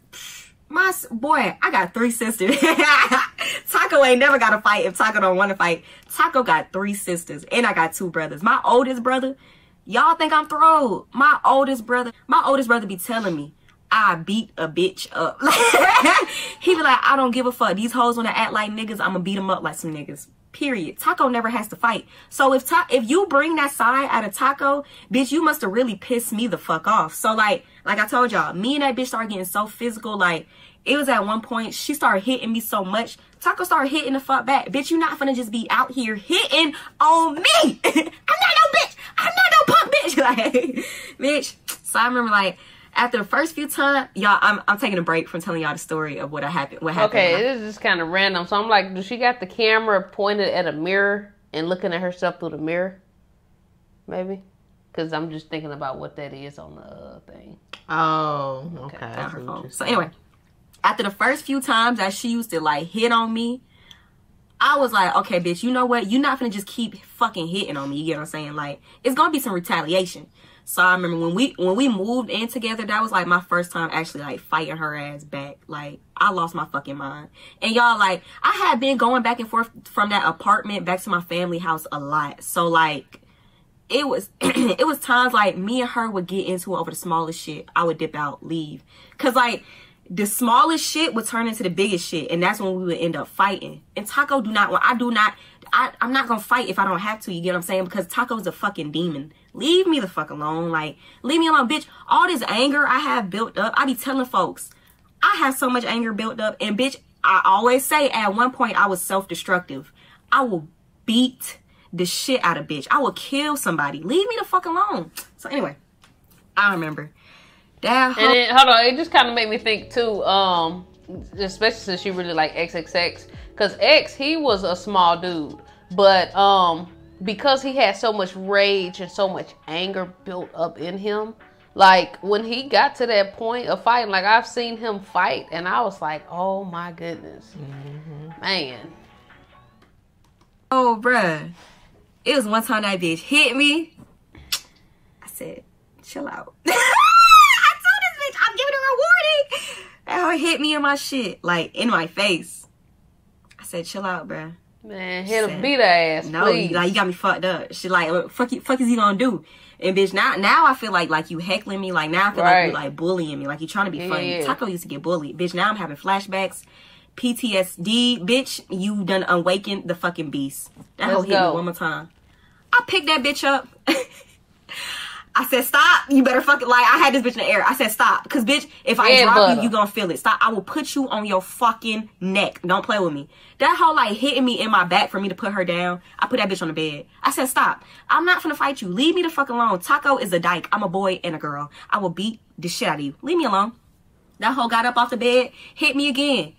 [SPEAKER 1] my boy, I got three sisters. Taco ain't never got a fight if Taco don't want to fight. Taco got three sisters and I got two brothers. My oldest brother, y'all think I'm throwed. My oldest brother, my oldest brother be telling me I beat a bitch up. he be like, I don't give a fuck. These hoes wanna act like niggas, I'ma beat them up like some niggas. Period. Taco never has to fight. So if ta- if you bring that side out of Taco, bitch, you must have really pissed me the fuck off. So like, like I told y'all, me and that bitch started getting so physical. Like, it was at one point she started hitting me so much. Taco started hitting the fuck back. Bitch, you not finna just be out here hitting on me. I'm not no bitch. I'm not no punk bitch. Like, bitch. So I remember like after the first few times, y'all, I'm I'm taking a break from telling y'all the story of what happened. What happened?
[SPEAKER 2] Okay,
[SPEAKER 1] when I-
[SPEAKER 2] it is just kind of random. So I'm like, does she got the camera pointed at a mirror and looking at herself through the mirror? Maybe. Because I'm just thinking about what that is on the uh, thing.
[SPEAKER 3] Oh, okay.
[SPEAKER 1] on
[SPEAKER 3] I
[SPEAKER 1] her phone. So anyway, after the first few times that she used to like hit on me, I was like, okay, bitch, you know what? You're not gonna just keep fucking hitting on me. You get what I'm saying? Like, it's gonna be some retaliation. So I remember when we when we moved in together, that was like my first time actually like fighting her ass back. Like I lost my fucking mind. And y'all like I had been going back and forth from that apartment back to my family house a lot. So like it was it was times like me and her would get into it over the smallest shit. I would dip out, leave. Cause like the smallest shit would turn into the biggest shit, and that's when we would end up fighting. And Taco do not want I do not I, I'm not gonna fight if I don't have to, you get what I'm saying? Because Taco's a fucking demon. Leave me the fuck alone. Like, leave me alone, bitch. All this anger I have built up, I be telling folks, I have so much anger built up, and bitch, I always say at one point I was self destructive. I will beat the shit out of bitch. I will kill somebody. Leave me the fuck alone. So anyway, I remember that.
[SPEAKER 2] And it, hold on, it just kind of made me think too. Um, especially since you really like XXX, because X he was a small dude, but um, because he had so much rage and so much anger built up in him, like when he got to that point of fighting, like I've seen him fight, and I was like, oh my goodness, mm-hmm. man.
[SPEAKER 1] Oh, bruh. It was one time that bitch hit me. I said, chill out. I told this bitch I'm giving her a That hit me in my shit, like in my face. I said, chill out, bruh.
[SPEAKER 2] Man, hit a beat her ass. No, please.
[SPEAKER 1] You, like you got me fucked up. She like, fuck you, fuck is he gonna do? And bitch, now now I feel like like you heckling me. Like now I feel right. like you like bullying me. Like you trying to be yeah, funny. Yeah. Taco used to get bullied. Bitch, now I'm having flashbacks. PTSD, bitch, you done awakened the fucking beast. That Let's whole hit me one more time. I picked that bitch up. I said, stop. You better fucking, like, I had this bitch in the air. I said, stop. Cause bitch, if I yeah, drop butter. you, you gonna feel it. Stop. I will put you on your fucking neck. Don't play with me. That whole, like, hitting me in my back for me to put her down. I put that bitch on the bed. I said, stop. I'm not gonna fight you. Leave me the fuck alone. Taco is a dyke. I'm a boy and a girl. I will beat the shit out of you. Leave me alone. That hoe got up off the bed, hit me again.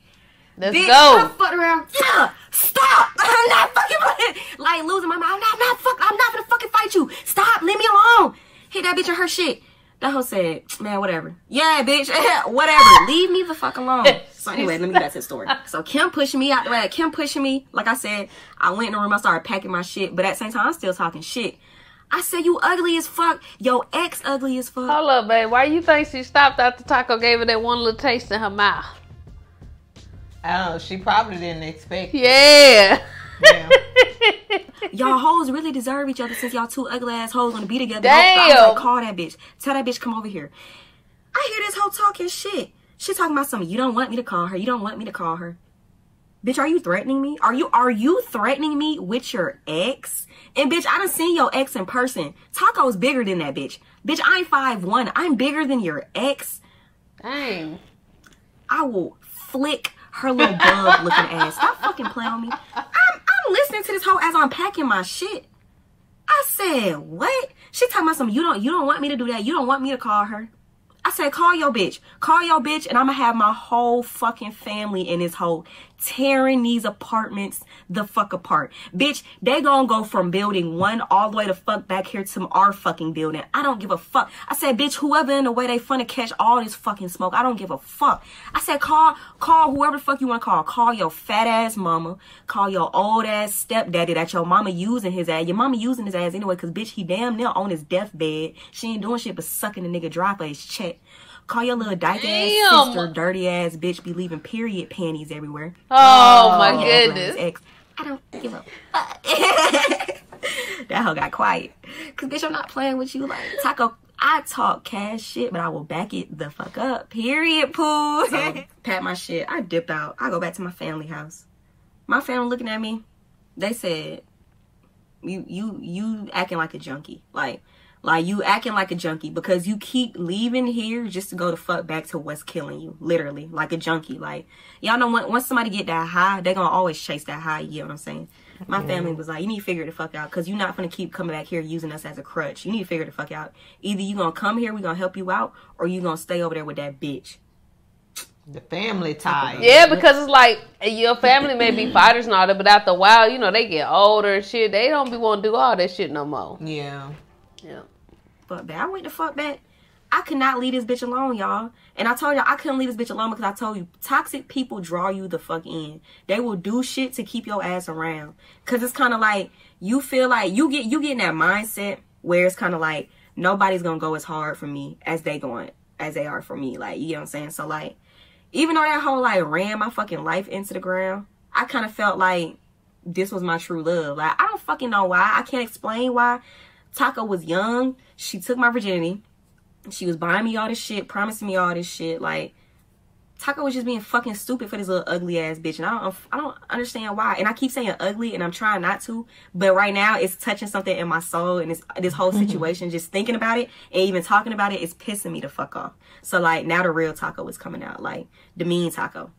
[SPEAKER 2] Let's Bitch, go.
[SPEAKER 1] I fucked around. Yeah, stop. I'm not fucking like losing my mind. I'm not, I'm not fuck. I'm not gonna fucking fight you. Stop. Leave me alone. Hit that bitch in her shit. That hoe said, man, whatever. Yeah, bitch, whatever. Leave me the fuck alone. So anyway, let me get back to the story. So Kim pushing me out the way. Kim pushing me. Like I said, I went in the room. I started packing my shit. But at the same time, I'm still talking shit. I said, you ugly as fuck. Yo, ex ugly as fuck.
[SPEAKER 2] Hold up, babe. Why you think she stopped after Taco gave her that one little taste in her mouth?
[SPEAKER 3] I don't know. She probably didn't expect.
[SPEAKER 2] Yeah.
[SPEAKER 3] Yeah.
[SPEAKER 1] y'all hoes really deserve each other since y'all two ugly ass hoes wanna be together.
[SPEAKER 2] Damn.
[SPEAKER 1] I like, call that bitch. Tell that bitch come over here. I hear this hoe talking shit. She talking about something. You don't want me to call her. You don't want me to call her. Bitch, are you threatening me? Are you are you threatening me with your ex? And bitch, I done seen your ex in person. Taco's bigger than that bitch. Bitch, I'm five one. I'm bigger than your ex.
[SPEAKER 2] Dang.
[SPEAKER 1] I will flick her little bug looking ass. Stop fucking playing on me. I'm, I'm listening to this whole as I'm packing my shit. I said, what? She talking about some, you don't, you don't want me to do that. You don't want me to call her. I said, call your bitch. Call your bitch, and I'm gonna have my whole fucking family in this hole tearing these apartments the fuck apart. Bitch, they gonna go from building one all the way to fuck back here to our fucking building. I don't give a fuck. I said, bitch, whoever in the way they finna catch all this fucking smoke, I don't give a fuck. I said, call, call whoever the fuck you wanna call. Call your fat ass mama. Call your old ass stepdaddy that your mama using his ass. Your mama using his ass anyway, cause bitch, he damn near on his deathbed. She ain't doing shit but sucking the nigga dry his check. Call your little dyke ass sister, dirty ass bitch, be leaving period panties everywhere.
[SPEAKER 2] Oh, oh my goodness. Ex.
[SPEAKER 1] I don't give a fuck. that hoe got quiet. Cause bitch, I'm not playing with you. Like Taco, I talk cash shit, but I will back it the fuck up. Period, poo. So, pat my shit. I dipped out. I go back to my family house. My family looking at me. They said, "You, you, you acting like a junkie." Like like you acting like a junkie because you keep leaving here just to go to fuck back to what's killing you. Literally, like a junkie. Like y'all know when, once somebody get that high, they gonna always chase that high. You know what I'm saying? My mm-hmm. family was like, you need to figure the fuck out because you're not gonna keep coming back here using us as a crutch. You need to figure the fuck out. Either you gonna come here, we gonna help you out, or you gonna stay over there with that bitch.
[SPEAKER 3] The family tie.
[SPEAKER 2] Yeah, because it's like your family may be fighters and all that, but after a while, you know, they get older and shit. They don't be want to do all that shit no more.
[SPEAKER 3] Yeah.
[SPEAKER 2] Yeah
[SPEAKER 1] fuck back. I went to fuck back. I could not leave this bitch alone, y'all. And I told y'all I couldn't leave this bitch alone because I told you toxic people draw you the fuck in. They will do shit to keep your ass around. Cause it's kind of like you feel like you get you get in that mindset where it's kind of like nobody's gonna go as hard for me as they going as they are for me. Like you know what I'm saying. So like even though that whole like ran my fucking life into the ground, I kind of felt like this was my true love. Like I don't fucking know why. I can't explain why. Taco was young. She took my virginity. She was buying me all this shit, promising me all this shit. Like, Taco was just being fucking stupid for this little ugly ass bitch, and I don't, I don't understand why. And I keep saying ugly, and I'm trying not to, but right now it's touching something in my soul, and it's this whole mm-hmm. situation. just thinking about it and even talking about it is pissing me the fuck off. So like now the real Taco is coming out, like the mean Taco.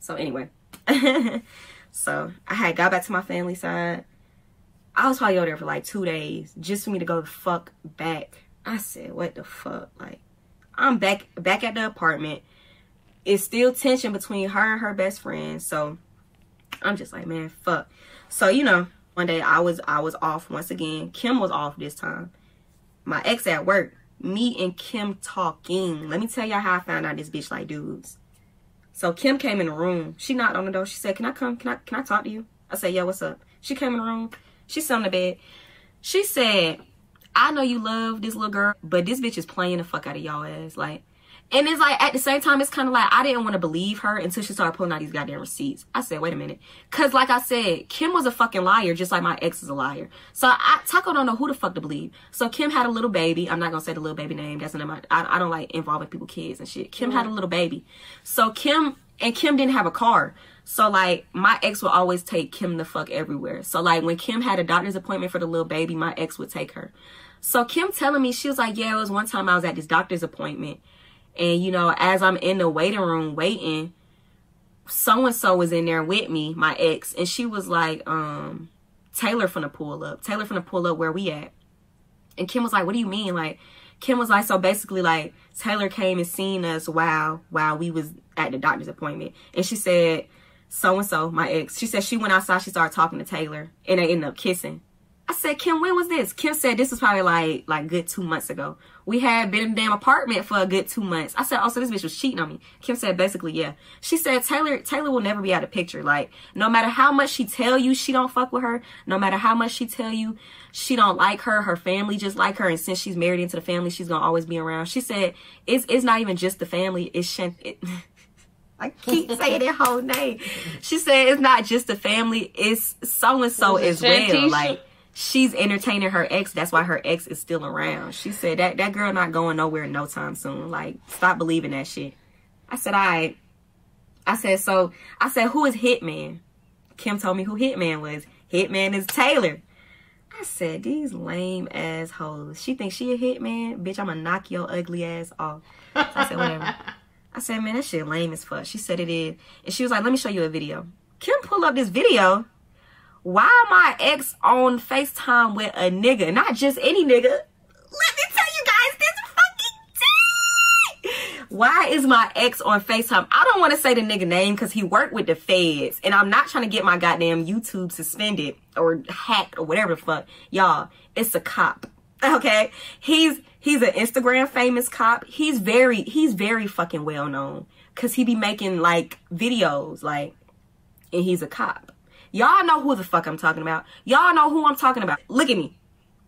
[SPEAKER 1] So anyway, so I had got back to my family side I was probably over there for like two days just for me to go the fuck back. I said, what the fuck? Like, I'm back back at the apartment. It's still tension between her and her best friend. So I'm just like, man, fuck. So, you know, one day I was I was off once again. Kim was off this time. My ex at work. Me and Kim talking. Let me tell y'all how I found out this bitch like dudes. So Kim came in the room. She knocked on the door. She said, Can I come? Can I can I talk to you? I said, Yeah, what's up? She came in the room. She sat on the bed. She said, I know you love this little girl, but this bitch is playing the fuck out of y'all ass. Like, and it's like at the same time, it's kind of like I didn't want to believe her until she started pulling out these goddamn receipts. I said, wait a minute, cause like I said, Kim was a fucking liar, just like my ex is a liar. So I Taco don't know who the fuck to believe. So Kim had a little baby. I'm not gonna say the little baby name. That's not my. I, I don't like involving people kids and shit. Kim had a little baby. So Kim and Kim didn't have a car. So like my ex would always take Kim the fuck everywhere. So like when Kim had a doctor's appointment for the little baby, my ex would take her. So Kim telling me, she was like, yeah, it was one time I was at this doctor's appointment. And, you know, as I'm in the waiting room waiting, so and so was in there with me, my ex, and she was like, um, Taylor from the pull up. Taylor from the pull up where we at. And Kim was like, what do you mean? Like, Kim was like, so basically, like, Taylor came and seen us while while we was at the doctor's appointment. And she said, so and so, my ex, she said she went outside, she started talking to Taylor, and they ended up kissing. I said, Kim, when was this? Kim said this was probably like like good two months ago. We had been in the damn apartment for a good two months. I said, oh, so this bitch was cheating on me. Kim said, basically, yeah. She said, Taylor, Taylor will never be out of picture. Like, no matter how much she tell you she don't fuck with her, no matter how much she tell you she don't like her, her family just like her, and since she's married into the family, she's gonna always be around. She said, it's it's not even just the family, it's Shan- it, I keep saying that whole name. She said it's not just the family, it's so and so as well. Like she's entertaining her ex. That's why her ex is still around. She said that that girl not going nowhere no time soon. Like, stop believing that shit. I said, all right. I said, so I said, who is Hitman? Kim told me who Hitman was. Hitman is Taylor. I said, these lame ass hoes. She thinks she a hitman? Bitch, I'ma knock your ugly ass off. So I said, whatever. I said, man, that shit lame as fuck. She said it is. And she was like, let me show you a video. Kim pull up this video why my ex on FaceTime with a nigga? Not just any nigga. Let me tell you guys this fucking tea. Why is my ex on FaceTime? I don't want to say the nigga name because he worked with the feds. And I'm not trying to get my goddamn YouTube suspended or hacked or whatever the fuck. Y'all, it's a cop. Okay? He's he's an Instagram famous cop. He's very he's very fucking well known. Cause he be making like videos, like and he's a cop. Y'all know who the fuck I'm talking about. Y'all know who I'm talking about. Look at me.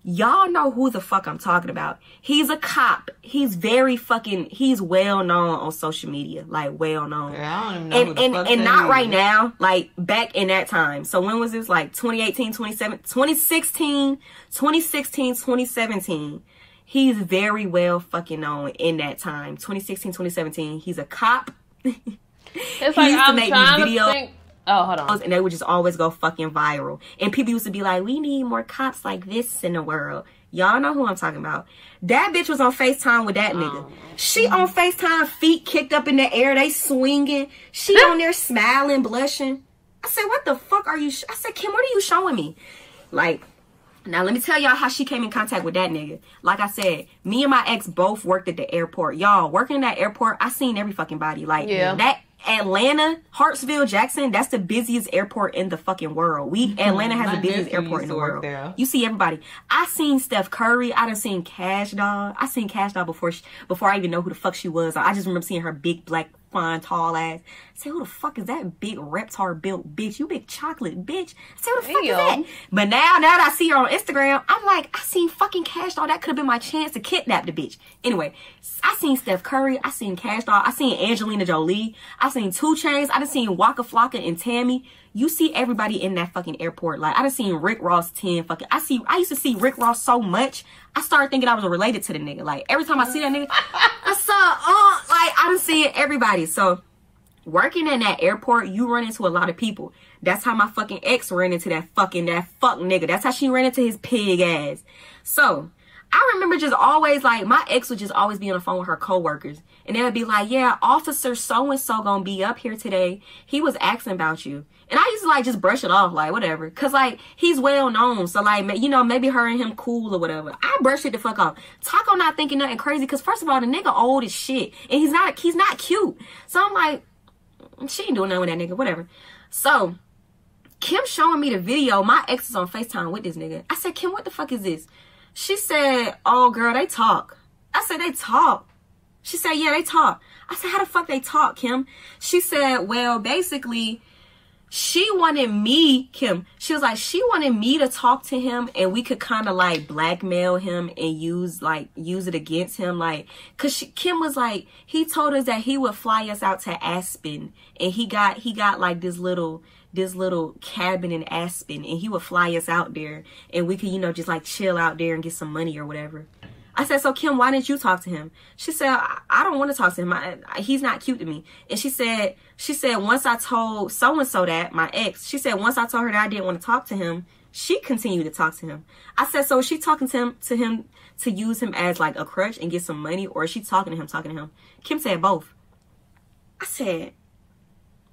[SPEAKER 1] Y'all know who the fuck I'm talking about. He's a cop. He's very fucking, he's well known on social media. Like, well known.
[SPEAKER 3] Yeah, I don't even know
[SPEAKER 1] and and, and not
[SPEAKER 3] is.
[SPEAKER 1] right now, like back in that time. So when was this? Like 2018, 2017, 2016, 2016, 2017. He's very well fucking known in that time. 2016, 2017. He's a cop.
[SPEAKER 2] It's
[SPEAKER 1] He
[SPEAKER 2] like
[SPEAKER 1] used to
[SPEAKER 2] I'm
[SPEAKER 1] make
[SPEAKER 2] trying
[SPEAKER 1] these
[SPEAKER 2] to
[SPEAKER 1] videos.
[SPEAKER 2] think. Oh, hold on.
[SPEAKER 1] and they would just always go fucking viral. And people used to be like, we need more cops like this in the world. Y'all know who I'm talking about. That bitch was on FaceTime with that nigga. Oh, she on FaceTime, feet kicked up in the air, they swinging. She on there smiling, blushing. I said, what the fuck are you? Sh-? I said, Kim, what are you showing me? Like, now let me tell y'all how she came in contact with that nigga. Like I said, me and my ex both worked at the airport. Y'all working in that airport, I seen every fucking body. Like
[SPEAKER 2] Yeah.
[SPEAKER 1] that Atlanta, Hartsfield, Jackson, that's the busiest airport in the fucking world. We mm-hmm. Atlanta has
[SPEAKER 3] My
[SPEAKER 1] the busiest airport in the world.
[SPEAKER 3] there.
[SPEAKER 1] You see everybody. I seen Steph Curry. I done seen Cash Doll. I seen Cash Doll before she, before I even know who the fuck she was. I just remember seeing her big black fine tall ass. I say, who the fuck is that big reptar built bitch? You big chocolate bitch. I say, who the fuck
[SPEAKER 2] Ew.
[SPEAKER 1] is that? But now, now that I see her on Instagram, I'm like, I seen fucking Cash Doll. That could have been my chance to kidnap the bitch. Anyway, I seen Steph Curry. I seen Cash Doll. I seen Angelina Jolie. I seen 2 Chainz. I done seen Waka Flocka and Tammy. You see everybody in that fucking airport. Like I done seen Rick Ross 10 fucking. I see. I used to see Rick Ross so much. I started thinking I was related to the nigga. Like every time I see that nigga, I saw. Oh, I done see everybody. So working in that airport, you run into a lot of people. That's how my fucking ex ran into that fucking that fuck nigga. That's how she ran into his pig ass. So I remember just always like my ex would just always be on the phone with her coworkers, and they would be like, "Yeah, officer so and so gonna be up here today. He was asking about you." And I used to like just brush it off, like whatever, cause like he's well known, so like you know maybe her and him cool or whatever. I brush it the fuck off. Taco not thinking nothing crazy, cause first of all the nigga old as shit, and he's not he's not cute. So I'm like, mm, she ain't doing nothing with that nigga, whatever. So Kim showing me the video. My ex is on Facetime with this nigga. I said, Kim, what the fuck is this? She said, Oh girl, they talk. I said, they talk. She said, Yeah, they talk. I said, How the fuck they talk, Kim? She said, Well, basically she wanted me, Kim, she was like, she wanted me to talk to him and we could kind of like blackmail him and use like, use it against him. Like, cause she, Kim was like, he told us that he would fly us out to Aspen and he got, he got like this little, this little cabin in Aspen and he would fly us out there and we could, you know, just like chill out there and get some money or whatever. I said, so Kim, why didn't you talk to him? She said, I, I don't want to talk to him. I, I, he's not cute to me. And she said, she said, once I told so-and-so that, my ex, she said, once I told her that I didn't want to talk to him, she continued to talk to him. I said, so she talking to him, to him to use him as like a crutch and get some money or is she talking to him, talking to him? Kim said both. I said,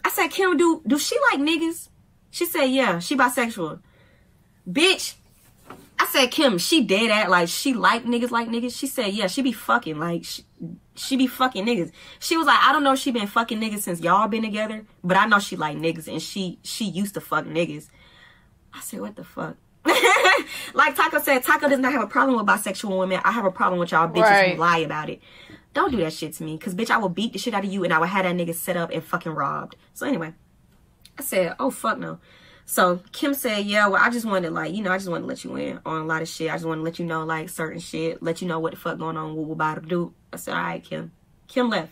[SPEAKER 1] I said, Kim, do, do she like niggas? She said, yeah, she bisexual. Bitch, I said, Kim, she dead at like she like niggas like niggas. She said, yeah, she be fucking like she, she be fucking niggas. She was like, I don't know if she been fucking niggas since y'all been together, but I know she like niggas and she she used to fuck niggas. I said, what the fuck? like Taco said, Taco does not have a problem with bisexual women. I have a problem with y'all bitches
[SPEAKER 2] Right.
[SPEAKER 1] who lie about it. Don't do that shit to me, cause bitch, I will beat the shit out of you and I will have that nigga set up and fucking robbed. So anyway, I said, oh fuck no. So Kim said, yeah, well, I just wanted like, you know, I just wanted to let you in on a lot of shit. I just want to let you know like certain shit, let you know what the fuck going on, what we're about to do. I said, all right, Kim. Kim left.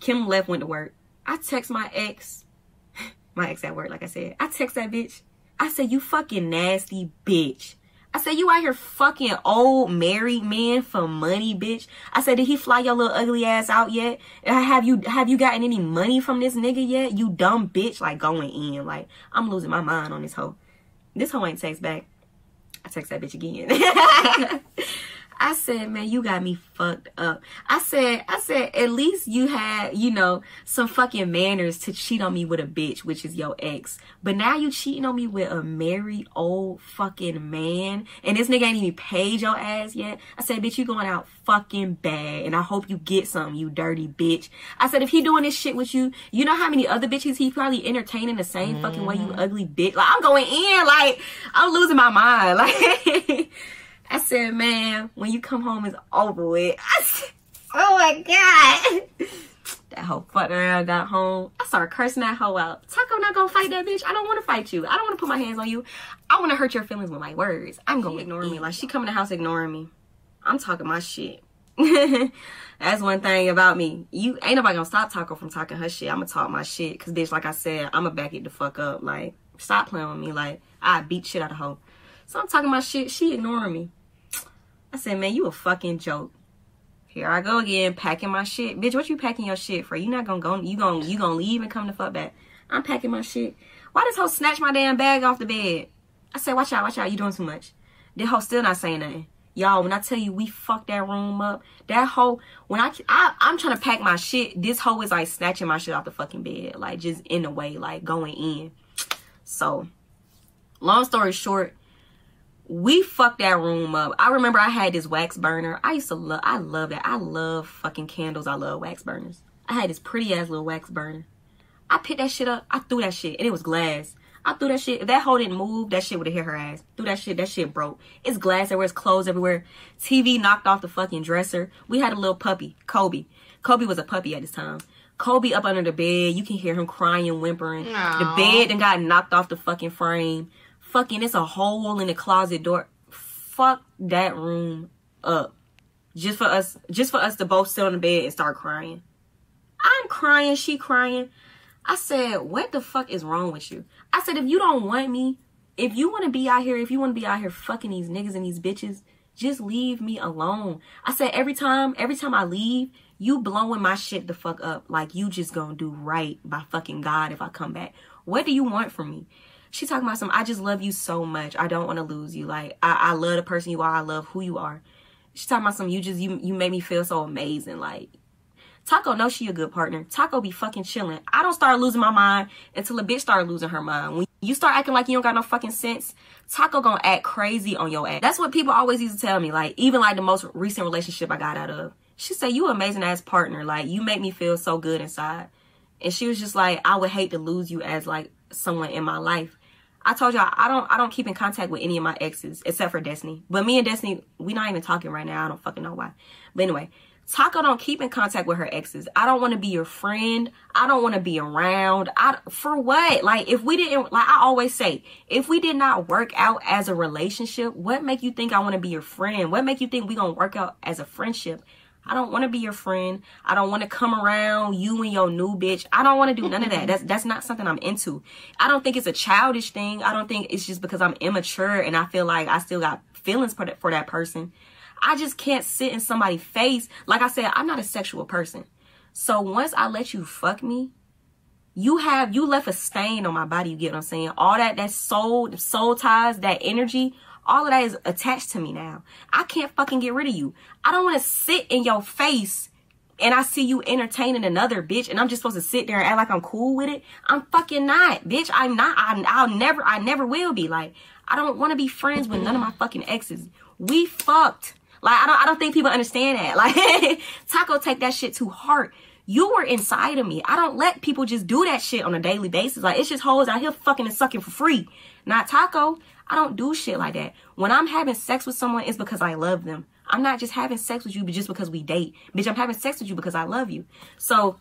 [SPEAKER 1] Kim left, went to work. I text my ex, my ex at work, like I said. I text that bitch. I said, you fucking nasty bitch. I said, you out here fucking old married man for money, bitch. I said, did he fly your little ugly ass out yet? Have you have you gotten any money from this nigga yet? You dumb bitch, like going in. Like, I'm losing my mind on this hoe. This hoe ain't text back. I text that bitch again. I said, man, you got me fucked up. I said, I said, at least you had, you know, some fucking manners to cheat on me with a bitch, which is your ex. But now you cheating on me with a married old fucking man. And this nigga ain't even paid your ass yet. I said, bitch, you going out fucking bad. And I hope you get something, you dirty bitch. I said, if he doing this shit with you, you know how many other bitches he probably entertaining the same fucking way, you mm. ugly bitch. Like, I'm going in, like, I'm losing my mind. Like, I said, man, when you come home, it's over with. I said, oh my God. That hoe fucked around, got home. I started cursing that hoe out. Taco not gonna fight that bitch. I don't want to fight you. I don't want to put my hands on you. I want to hurt your feelings with my words. I'm gonna ignore me. Like, she come in the house ignoring me. I'm talking my shit. That's one thing about me. You ain't nobody gonna stop Taco from talking her shit. I'm gonna talk my shit. Cause bitch, like I said, I'm gonna back it the fuck up. Like, stop playing with me. Like, I beat shit out of her. So I'm talking my shit. She ignoring me. I said, man, you a fucking joke. Here I go again, packing my shit. Bitch, what you packing your shit for? You not gonna go, you gonna, you gonna leave and come the fuck back. I'm packing my shit. Why this hoe snatch my damn bag off the bed? I said, watch out, watch out, you doing too much. This hoe still not saying nothing. Y'all, when I tell you we fucked that room up, that hoe, when I, I, I'm trying to pack my shit, this hoe is like snatching my shit off the fucking bed. Like just in the way, like going in. So, long story short, we fucked that room up. I remember I had this wax burner. I used to love, I love that. I love fucking candles. I love wax burners. I had this pretty ass little wax burner. I picked that shit up. I threw that shit, and it was glass. I threw that shit. If that hoe didn't move, that shit would have hit her ass. Threw that shit. That shit broke. It's glass everywhere. It's clothes everywhere. TV knocked off the fucking dresser. We had a little puppy, Kobe. Kobe was a puppy at this time. Kobe up under the bed. You can hear him crying, whimpering. The bed then got knocked off the fucking frame. Fucking, it's a hole in the closet door. Fuck that room up. Just for us, just for us to both sit on the bed and start crying. I'm crying, she crying. I said, what the fuck is wrong with you? I said, if you don't want me, if you want to be out here, if you want to be out here fucking these niggas and these bitches, just leave me alone. I said, every time, every time I leave, you blowing my shit the fuck up. Like you just gonna do right by fucking God if I come back. What do you want from me? She talking about some, I just love you so much. I don't want to lose you. Like, I, I love the person you are. I love who you are. She talking about some you just you you made me feel so amazing. Like Taco knows she a good partner. Taco be fucking chilling. I don't start losing my mind until a bitch start losing her mind. When you start acting like you don't got no fucking sense, Taco gonna act crazy on your ass. That's what people always used to tell me. Like even like the most recent relationship I got out of. She said, you amazing ass partner. Like you make me feel so good inside. And she was just like, I would hate to lose you as like someone in my life. I told y'all I don't I don't keep in contact with any of my exes except for Destiny. But me and Destiny, we not even talking right now. I don't fucking know why. But anyway, Taco don't keep in contact with her exes. I don't want to be your friend. I don't want to be around. I for what? Like if we didn't like I always say, if we did not work out as a relationship, what make you think I want to be your friend? What make you think we going to work out as a friendship? I don't want to be your friend. I don't want to come around you and your new bitch. I don't want to do none of that. That's that's not something I'm into. I don't think it's a childish thing. I don't think it's just because I'm immature and I feel like I still got feelings for that, for that person. I just can't sit in somebody's face. Like I said, I'm not a sexual person. So once I let you fuck me, you have you left a stain on my body. You get what I'm saying? All that that soul soul ties, that energy, all of that is attached to me now. I can't fucking get rid of you. I don't want to sit in your face and I see you entertaining another bitch and I'm just supposed to sit there and act like I'm cool with it. I'm fucking not, bitch. I'm not. I, I'll never, I never will be. Like, I don't want to be friends with none of my fucking exes. We fucked. Like, I don't, I don't think people understand that. Like, Taco take that shit to heart. You were inside of me. I don't let people just do that shit on a daily basis. Like, it's just hoes out here fucking and sucking for free. Not Taco. I don't do shit like that. When I'm having sex with someone, it's because I love them. I'm not just having sex with you just because we date. Bitch, I'm having sex with you because I love you. So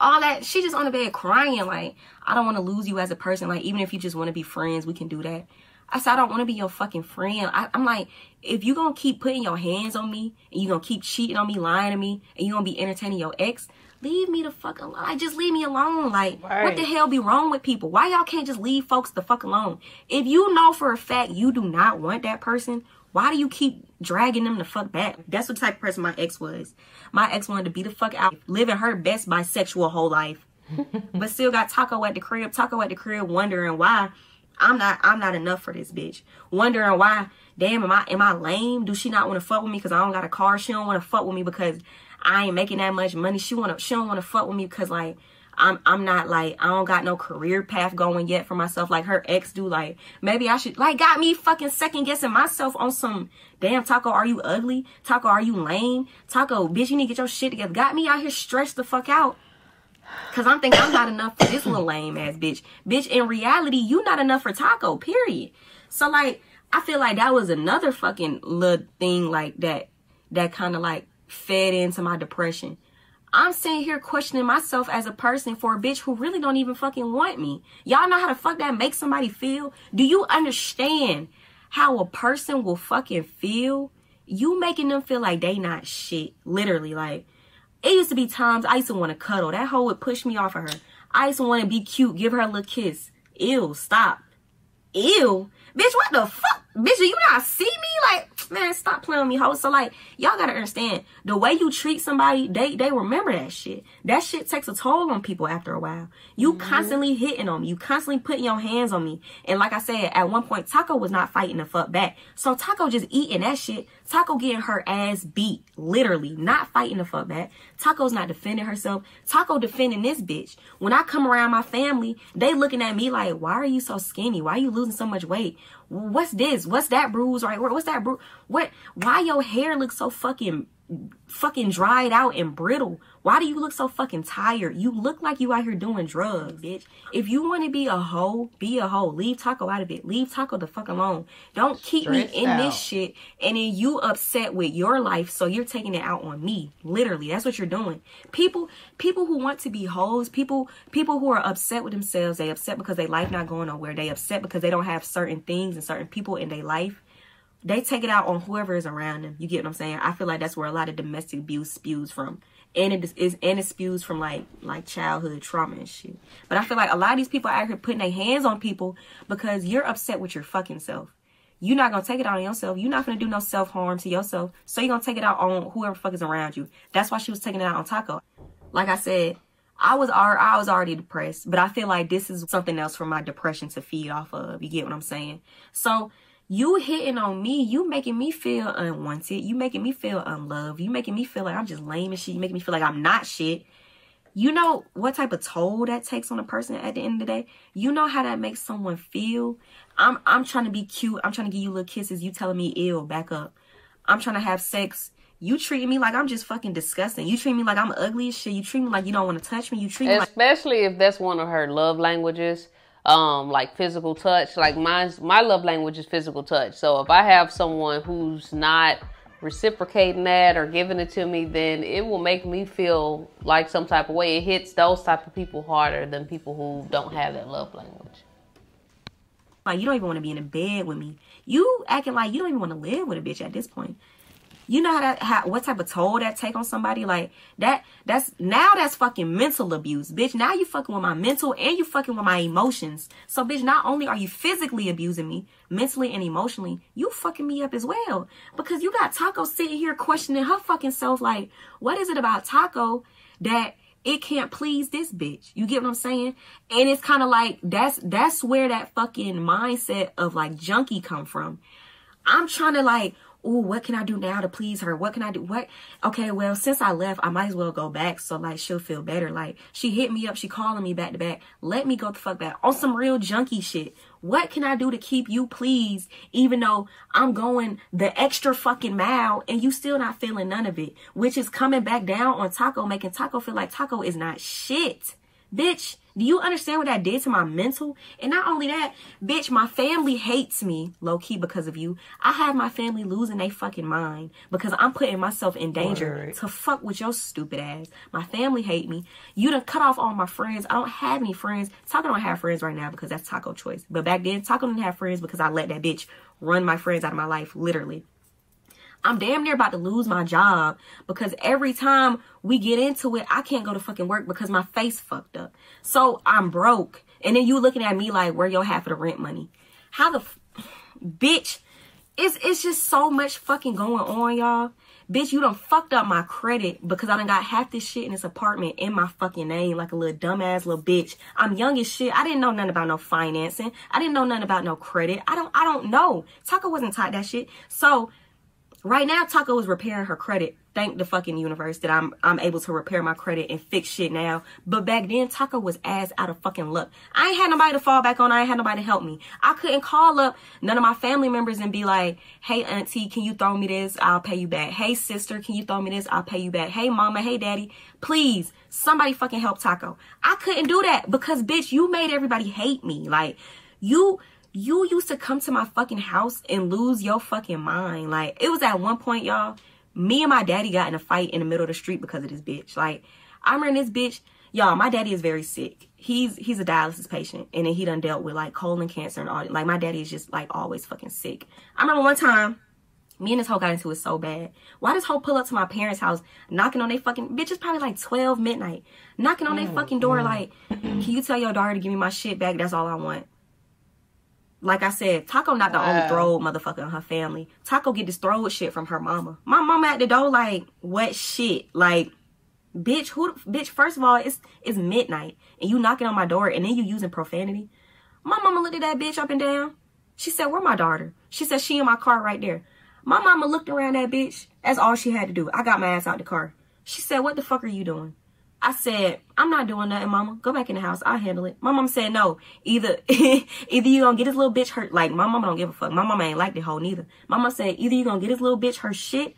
[SPEAKER 1] all that she just on the bed crying like I don't want to lose you as a person. Like even if you just want to be friends, we can do that. I said I don't want to be your fucking friend. I, am like, if you gonna keep putting your hands on me and you gonna keep cheating on me, lying to me, and you gonna be entertaining your ex, leave me the fuck alone. Like, just leave me alone. Like, right. what the hell be wrong with people? Why y'all can't just leave folks the fuck alone? If you know for a fact you do not want that person, why do you keep dragging them the fuck back? That's the type of person my ex was. My ex wanted to be the fuck out, living her best bisexual whole life, but still got Taco at the crib. Taco at the crib, wondering why I'm not I'm not enough for this bitch. Wondering why, damn, am I am I lame? Do she not want to fuck with me because I don't got a car? She don't want to fuck with me because I ain't making that much money. She wanna she don't wanna fuck with me because like I'm I'm not like I don't got no career path going yet for myself like her ex do like maybe I should like got me fucking second guessing myself on some damn taco are you ugly taco are you lame taco bitch you need to get your shit together got me out here stressed the fuck out Cause I'm thinking I'm not enough for this little lame ass bitch. Bitch, in reality, you not enough for Taco, period. So like, I feel like that was another fucking little thing like that, that kind of like fed into my depression. I'm sitting here questioning myself as a person for a bitch who really don't even fucking want me. Y'all know how the fuck that makes somebody feel? Do you understand how a person will fucking feel? You making them feel like they not shit. Literally, like, it used to be times I used to want to cuddle. That hoe would push me off of her. I used to want to be cute, give her a little kiss. Ew, stop. Ew. Bitch, what the fuck? Bitch, do you not see me? Like, man, stop playing with me, ho. So, like, y'all gotta understand, the way you treat somebody, they they remember that shit. That shit takes a toll on people after a while. You mm-hmm. constantly hitting on me. You constantly putting your hands on me. And like I said, at one point, Taco was not fighting the fuck back. So Taco just eating that shit. Taco getting her ass beat, literally, not fighting the fuck back. Taco's not defending herself. Taco defending this bitch. When I come around my family, they looking at me like, why are you so skinny? Why are you losing so much weight? What's this? What's that bruise right? What's that bruise? What? Why your hair looks so fucking fucking dried out and brittle. Why do you look so fucking tired? You look like you out here doing drugs, bitch. If you want to be a hoe, be a hoe. Leave Taco out of it. Leave Taco the fuck alone. Don't keep Stressed me in out. this shit and then you upset with your life so you're taking it out on me. Literally, that's what you're doing. People people who want to be hoes, people people who are upset with themselves, they upset because their life not going nowhere. They upset because they don't have certain things and certain people in their life they take it out on whoever is around them. You get what I'm saying? I feel like that's where a lot of domestic abuse spews from. And it is and it spews from like like childhood trauma and shit. But I feel like a lot of these people are out here putting their hands on people because you're upset with your fucking self. You're not gonna take it out on yourself. You're not gonna do no self harm to yourself. So you're gonna take it out on whoever fuck is around you. That's why she was taking it out on Taco. Like I said, I was I was already depressed, but I feel like this is something else for my depression to feed off of. You get what I'm saying? So you hitting on me, you making me feel unwanted, you making me feel unloved, you making me feel like I'm just lame and shit, you making me feel like I'm not shit. You know what type of toll that takes on a person at the end of the day? You know how that makes someone feel? I'm I'm trying to be cute. I'm trying to give you little kisses. You telling me ill, back up. I'm trying to have sex. You treat me like I'm just fucking disgusting. You treat me like I'm ugly as shit. You treat me like you don't want to touch me. You treat me
[SPEAKER 2] especially like- if that's one of her love languages um like physical touch. Like mine's my love language is physical touch. So if i have someone who's not reciprocating that or giving it to me then it will make me feel like some type of way. It hits those type of people harder than people who don't have that love language.
[SPEAKER 1] Like you don't even want to be in a bed with me. You acting like you don't even want to live with a bitch at this point you know how that how what type of toll that take on somebody like that that's now that's fucking mental abuse bitch now you fucking with my mental and you fucking with my emotions so bitch not only are you physically abusing me mentally and emotionally you fucking me up as well because you got taco sitting here questioning her fucking self like what is it about taco that it can't please this bitch. You get what I'm saying? And it's kind of like that's that's where that fucking mindset of like junkie come from. I'm trying to like oh, what can I do now to please her? What can I do? What? Okay, well, since I left, I might as well go back so like she'll feel better. Like she hit me up, she calling me back to back. Let me go the fuck back on some real junky shit. What can I do to keep you pleased, even though I'm going the extra fucking mile and you still not feeling none of it? Which is coming back down on Taco, making Taco feel like Taco is not shit. Bitch, do you understand what that did to my mental? And not only that, bitch, my family hates me low key because of you. I have my family losing their fucking mind because I'm putting myself in danger Word. to fuck with your stupid ass. My family hate me. You done cut off all my friends. I don't have any friends. Taco don't have friends right now because that's Taco choice. But back then, Taco didn't have friends because I let that bitch run my friends out of my life, literally. I'm damn near about to lose my job because every time we get into it, I can't go to fucking work because my face fucked up. So I'm broke. And then you looking at me like, where your half of the rent money? How the bitch? It's it's just so much fucking going on, y'all. Bitch, you done fucked up my credit because I done got half this shit in this apartment in my fucking name like a little dumbass little bitch. I'm young as shit. I didn't know nothing about no financing. I didn't know nothing about no credit. I don't I don't know. Taco wasn't taught that shit. So Right now, Taco is repairing her credit. Thank the fucking universe that I'm I'm able to repair my credit and fix shit now. But back then, Taco was ass out of fucking luck. I ain't had nobody to fall back on. I ain't had nobody to help me. I couldn't call up none of my family members and be like, "Hey, auntie, can you throw me this? I'll pay you back. Hey, sister, can you throw me this? I'll pay you back. Hey, mama. Hey, daddy, please, somebody fucking help Taco." I couldn't do that because bitch, you made everybody hate me. Like you you used to come to my fucking house and lose your fucking mind. Like, it was at one point, y'all, me and my daddy got in a fight in the middle of the street because of this bitch. Like, I remember this bitch, y'all, my daddy is very sick. He's he's a dialysis patient and then he done dealt with like colon cancer and all like my daddy is just like always fucking sick. I remember one time me and this hoe got into it so bad. Why does hoe pull up to my parents' house, knocking on their fucking bitch? It's probably like twelve midnight, knocking on their mm, fucking door, mm. like, "Can you tell your daughter to give me my shit back? That's all I want." Like I said, Taco not the wow. only throw motherfucker in her family. Taco get this throw shit from her mama. My mama at the door like, what shit? Like, bitch, who, bitch, first of all, it's, it's midnight and you knocking on my door and then you using profanity. My mama looked at that bitch up and down. She said, where my daughter? She said, she in my car right there. My mama looked around that bitch. That's all she had to do. I got my ass out the car. She said, what the fuck are you doing? I said, I'm not doing nothing, mama. Go back in the house. I'll handle it. My mom said, no. Either either you gonna get this little bitch hurt. Like, my mama don't give a fuck. My mama ain't like the whole neither. Mama said, either you gonna get this little bitch her shit,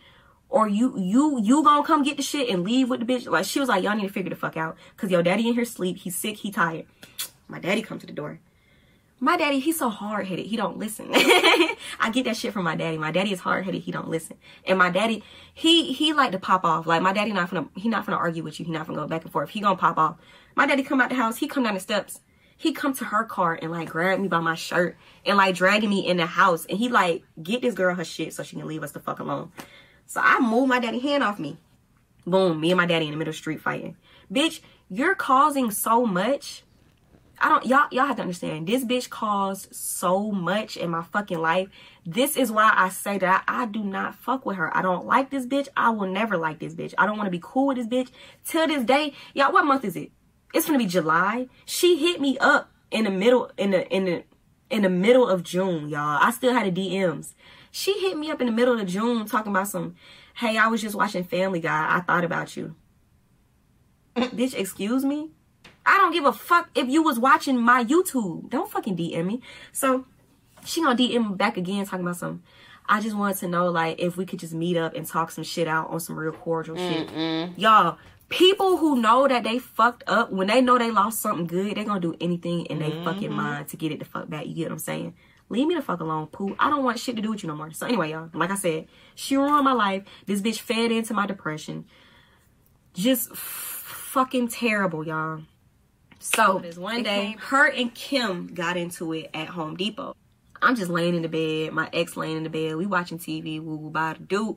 [SPEAKER 1] or you you you gonna come get the shit and leave with the bitch. Like, she was like, y'all need to figure the fuck out. Cause your daddy in here sleep. He's sick. He tired. My daddy come to the door. My daddy, he's so hard headed. He don't listen. I get that shit from my daddy. My daddy is hard headed. He don't listen. And my daddy, he he like to pop off. Like my daddy not gonna he not gonna argue with you. He not gonna go back and forth. He gonna pop off. My daddy come out the house. He come down the steps. He come to her car and like grab me by my shirt and like dragging me in the house. And he like get this girl her shit so she can leave us the fuck alone. So I move my daddy hand off me. Boom, me and my daddy in the middle of the street fighting. Bitch, you're causing so much I don't y'all y'all have to understand this bitch caused so much in my fucking life. This is why I say that I, I, do not fuck with her. I don't like this bitch. I will never like this bitch. I don't want to be cool with this bitch. Till this day, y'all, what month is it? It's gonna be July. She hit me up in the middle in the in the in the middle of June, y'all. I still had the DMs. She hit me up in the middle of June talking about some, hey, I was just watching Family Guy. I thought about you. Bitch, excuse me? I don't give a fuck if you was watching my YouTube. Don't fucking DM me. So she gonna DM me back again talking about some. I just wanted to know like if we could just meet up and talk some shit out on some real cordial shit. Y'all, people who know that they fucked up when they know they lost something good, they gonna do anything in their fucking mm-hmm. mind to get it the fuck back. You get what I'm saying? Leave me the fuck alone, poo. I don't want shit to do with you no more. So anyway, y'all, like I said, she ruined my life. This bitch fed into my depression. Just f- fucking terrible, y'all. So one day, her and Kim got into it at Home Depot. I'm just laying in the bed, my ex laying in the bed, we watching TV, woo woo the dude.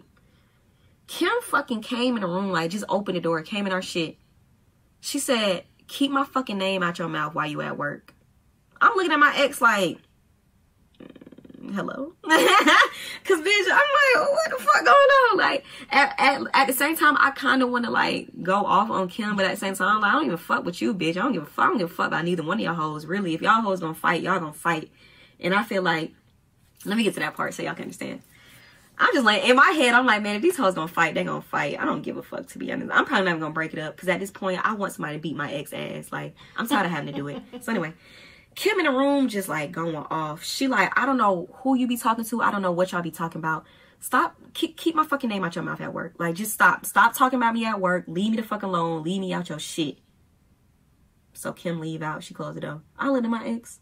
[SPEAKER 1] Kim fucking came in the room, like just opened the door, came in our shit. She said, keep my fucking name out your mouth while you at work. I'm looking at my ex like, hello? Cause bitch, I'm like, what the fuck going on? Like, at, at, at the same time, I kind of want to like go off on Kim, but at the same time, I'm like, I don't even fuck with you, bitch. I don't give a fuck. I don't give a fuck about neither one of y'all hoes, really. If y'all hoes gonna fight, y'all gonna fight. And I feel like, let me get to that part so y'all can understand. I'm just like in my head, I'm like, man, if these hoes gonna fight, they gonna fight. I don't give a fuck to be honest. I'm probably not gonna break it up because at this point, I want somebody to beat my ex ass. Like I'm tired of having to do it. So anyway, Kim in the room just like going off. She like, I don't know who you be talking to. I don't know what y'all be talking about. Stop, keep keep my fucking name out your mouth at work. Like just stop, stop talking about me at work. Leave me the fuck alone. Leave me out your shit. So Kim leave out. She closed the door. I looked at my ex.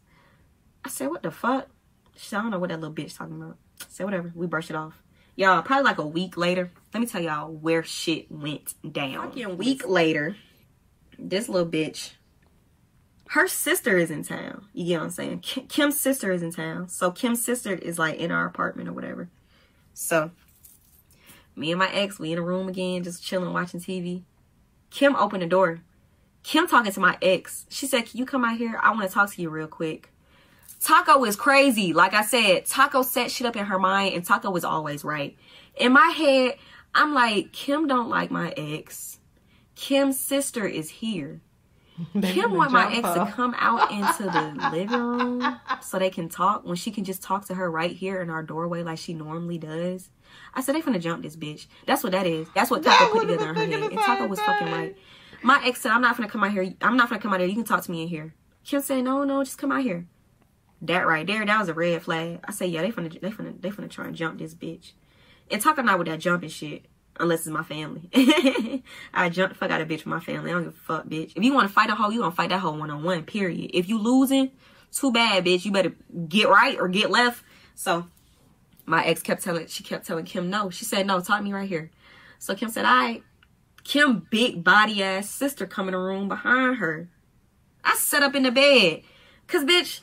[SPEAKER 1] I said, what the fuck? She said, I don't know what that little bitch talking about. I said, whatever. We brushed it off. Y'all, probably like a week later, let me tell y'all where shit went down. Fucking week later, this little bitch, her sister is in town. You get what I'm saying? Kim's sister is in town. So Kim's sister is like in our apartment or whatever. So, me and my ex, we in a room again, just chilling, watching TV. Kim opened the door. Kim talking to my ex. She said, Can you come out here? I want to talk to you real quick. Taco is crazy. Like I said, Taco set shit up in her mind and Taco was always right. In my head, I'm like, Kim don't like my ex. Kim's sister is here. Kim want my ex to come out into the living room so they can talk when she can just talk to her right here in our doorway like she normally does. I said they finna jump this bitch. That's what that is. That's what Taco put together in her head. And Taco was fucking right. My ex said, I'm not finna come out here. I'm not finna come out here. You can talk to me in here. Kim said, no, no, just come out here. That right there, that was a red flag. I say, yeah, they finna, they finna, they finna try and jump this bitch. And Taco not with that jumping shit, unless it's my family. I jump the fuck out of bitch for my family. I don't give a fuck, bitch. If you want to fight a hoe, you gonna fight that hoe one on one. Period. If you losing, too bad, bitch. You better get right or get left. So my ex kept telling, she kept telling Kim no. She said no, talk me right here. So Kim said, I. Right. Kim big body ass sister come in the room behind her. I sat up in the bed, cause bitch.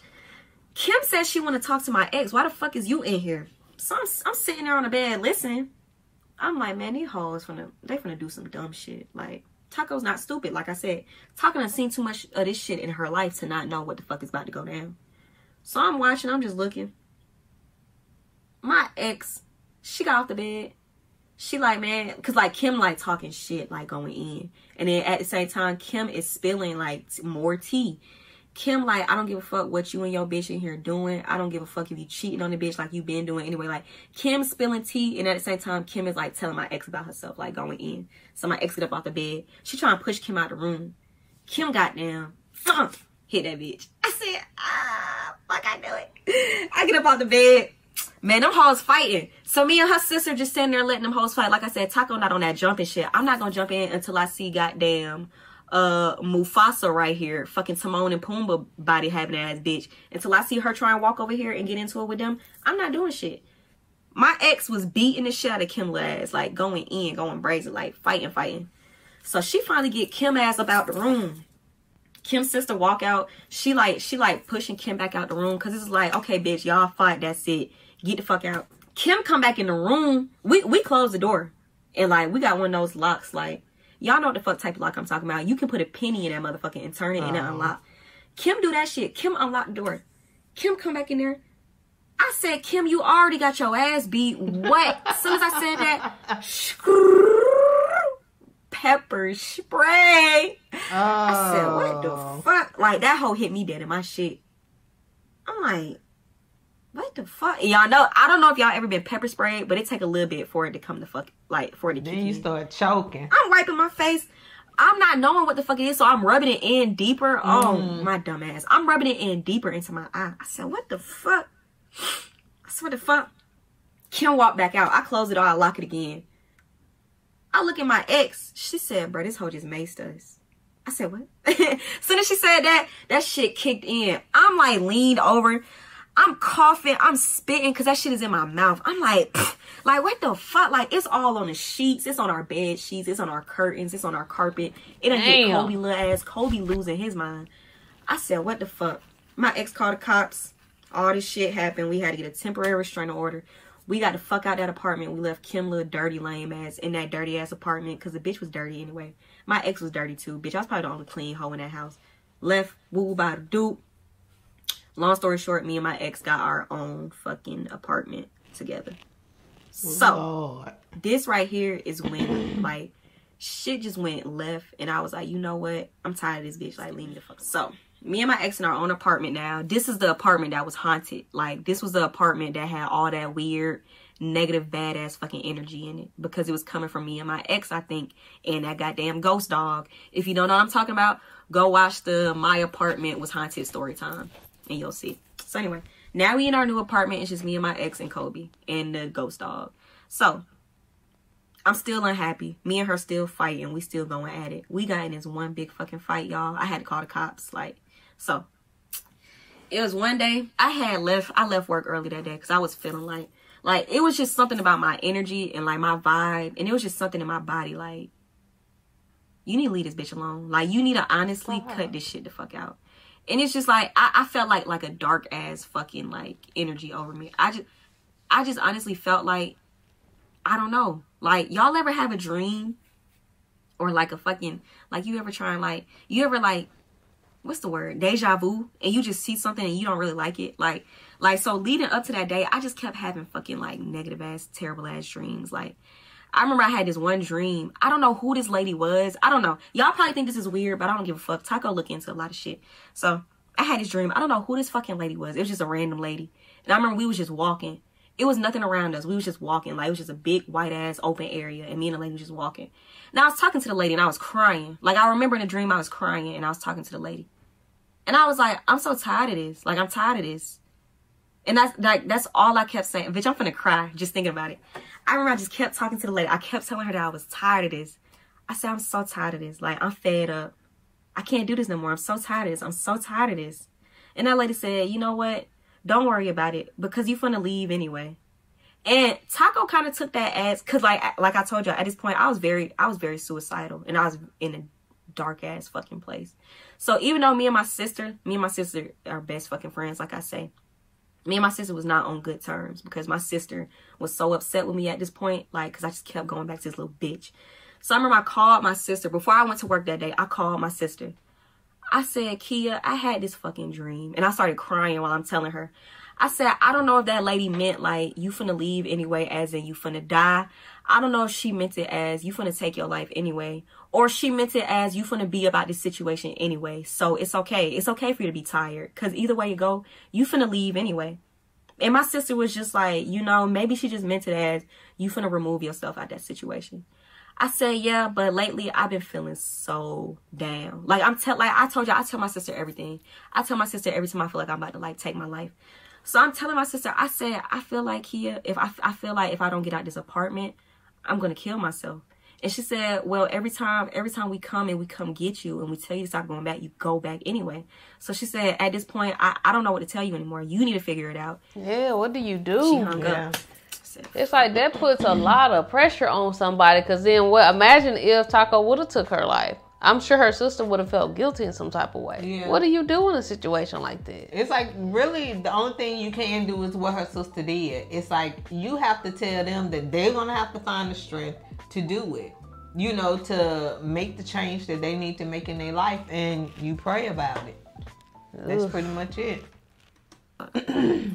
[SPEAKER 1] Kim says she want to talk to my ex. Why the fuck is you in here? So I'm, I'm sitting there on the bed listening. I'm like, man, these hoes finna, they finna do some dumb shit. Like, Taco's not stupid. Like I said, Taco done seen too much of this shit in her life to not know what the fuck is about to go down. So I'm watching, I'm just looking. My ex, she got off the bed. She like, man, cause like Kim like talking shit, like going in. And then at the same time, Kim is spilling like more tea. Kim, like, I don't give a fuck what you and your bitch in here doing. I don't give a fuck if you cheating on the bitch like you been doing anyway. Like, Kim spilling tea, and at the same time, Kim is like telling my ex about herself, like going in. So my ex get up off the bed. She trying to push Kim out of the room. Kim got down, thump, hit that bitch. I said, ah, fuck, I knew it. I get up off the bed. Man, them hoes fighting. So me and her sister just standing there letting them hoes fight. Like I said, Taco not on that jumping shit. I'm not gonna jump in until I see goddamn uh Mufasa right here, fucking Timon and Pumbaa body having ass bitch. Until I see her try and walk over here and get into it with them, I'm not doing shit. My ex was beating the shit out of Kim ass, like going in, going brazen, like fighting, fighting. So she finally get Kim ass up out the room. Kim's sister walk out. She like she like pushing Kim back out the room because it's like, okay, bitch, y'all fight. That's it. Get the fuck out. Kim come back in the room. We we close the door and like we got one of those locks like Y'all know what the fuck type of lock I'm talking about. You can put a penny in that motherfucker and turn it and it uh-huh. unlock. Kim do that shit. Kim unlock the door. Kim come back in there. I said, Kim, you already got your ass beat. What? as soon as I said that, pepper spray.
[SPEAKER 3] Oh.
[SPEAKER 1] I said, what the oh. fuck? Like, that hoe hit me dead in my shit. I'm like, what the fuck? Y'all know, I don't know if y'all ever been pepper sprayed, but it take a little bit for it to come to fuck, like, for it to kick
[SPEAKER 3] Then you
[SPEAKER 1] in.
[SPEAKER 3] start choking.
[SPEAKER 1] I'm wiping my face. I'm not knowing what the fuck it is, so I'm rubbing it in deeper. Oh,
[SPEAKER 3] Mm.
[SPEAKER 1] my dumb ass. I'm rubbing it in deeper into my eye. I said, what the fuck? I said, what the fuck? Kim walked back out. I close it all. I lock it again. I look at my ex. She said, bro, this hoe just maced us. I said, what? As soon as she said that, that shit kicked in. I'm like leaned over. I'm coughing. I'm spitting because that shit is in my mouth. I'm like, pfft, like what the fuck? Like it's all on the sheets. It's on our bed sheets. It's on our curtains. It's on our carpet. It done hit Kobe little ass. Kobe losing his mind. I said, what the fuck? My ex called the cops. All this shit happened. We had to get a temporary restraining order. We got the fuck out that apartment. We left Kim little dirty lame ass in that dirty ass apartment because the bitch was dirty anyway. My ex was dirty too. Bitch, I was probably the only clean hoe in that house. Left woo by the dude. Long story short, me and my ex got our own fucking apartment together. Oh, so
[SPEAKER 3] Lord.
[SPEAKER 1] this right here is when like shit just went left and I was like, you know what? I'm tired of this bitch. Like leave me the fuck. So me and my ex in our own apartment now. This is the apartment that was haunted. Like this was the apartment that had all that weird, negative, badass fucking energy in it because it was coming from me and my ex, I think, and that goddamn ghost dog. If you don't know what I'm talking about, go watch the My Apartment Was Haunted story time and you'll see. So anyway, now we in our new apartment. It's just me and my ex and Kobe and the ghost dog. So I'm still unhappy. Me and her still fighting. We still going at it. We got in this one big fucking fight, y'all. I had to call the cops. Like, so it was one day I had left. I left work early that day because I was feeling like, like it was just something about my energy and like my vibe, and it was just something in my body. Like, you need to leave this bitch alone. Like, you need to honestly uh-huh. cut this shit the fuck out. And it's just like I, I felt like like a dark ass fucking like energy over me. I just, I just honestly felt like I don't know. Like y'all ever have a dream? Or like a fucking like you ever try and like you ever like what's the word? Deja vu? And you just see something and you don't really like it? Like like so leading up to that day I just kept having fucking like negative ass terrible ass dreams. Like I remember I had this one dream. I don't know who this lady was. I don't know. Y'all probably think this is weird, but I don't give a fuck. Taco look into a lot of shit. So I had this dream. I don't know who this fucking lady was. It was just a random lady. And I remember we was just walking. It was nothing around us. We was just walking. Like it was just a big white ass open area. And me and the lady was just walking. And I was talking to the lady and I was crying. Like I remember in a dream I was crying and I was talking to the lady. And I was like, I'm so tired of this. Like I'm tired of this. And that's like that's all I kept saying. Bitch, I'm finna cry just thinking about it. I remember I just kept talking to the lady. I kept telling her that I was tired of this. I said, I'm so tired of this. Like, I'm fed up. I can't do this no more. I'm so tired of this. I'm so tired of this. And that lady said, you know what? Don't worry about it because you're finna leave anyway. And Taco kind of took that as, cause like, like I told you, at this point, I was very, I was very suicidal and I was in a dark ass fucking place. So even though me and my sister, me and my sister are best fucking friends, like I say, me and my sister was not on good terms because my sister was so upset with me at this point, like, because I just kept going back to this little bitch. So I remember I called my sister before I went to work that day. I called my sister. I said, Kia, I had this fucking dream. And I started crying while I'm telling her. I said, I don't know if that lady meant like you finna leave anyway, as in you finna die. I don't know if she meant it as you finna take your life anyway, or she meant it as you finna be about this situation anyway. So it's okay. It's okay for you to be tired, cause either way you go, you finna leave anyway. And my sister was just like, you know, maybe she just meant it as you finna remove yourself out that situation. I said, yeah, but lately I've been feeling so down. Like I'm tell, like I told you, I tell my sister everything. I tell my sister every time I feel like I'm about to like take my life. So I'm telling my sister, I said, I feel like here, if I, I feel like if I don't get out this apartment, I'm gonna kill myself. And she said, well, every time, every time we come and we come get you and we tell you to stop going back, you go back anyway. So she said, at this point, I, I don't know what to tell you anymore. You need to figure it out.
[SPEAKER 2] Yeah, what do you do?
[SPEAKER 1] She hung
[SPEAKER 3] Yeah.
[SPEAKER 1] up. Said,
[SPEAKER 2] It's like that puts a lot of pressure on somebody. Cause then what? Imagine if Taco would have took her life. I'm sure her sister would have felt guilty in some type of way.
[SPEAKER 3] Yeah.
[SPEAKER 2] What do you do in a situation like that?
[SPEAKER 3] It's like really the only thing you can do is what her sister did. It's like you have to tell them that they're gonna have to find the strength to do it. You know, to make the change that they need to make in their life, and you pray about it. That's pretty much it.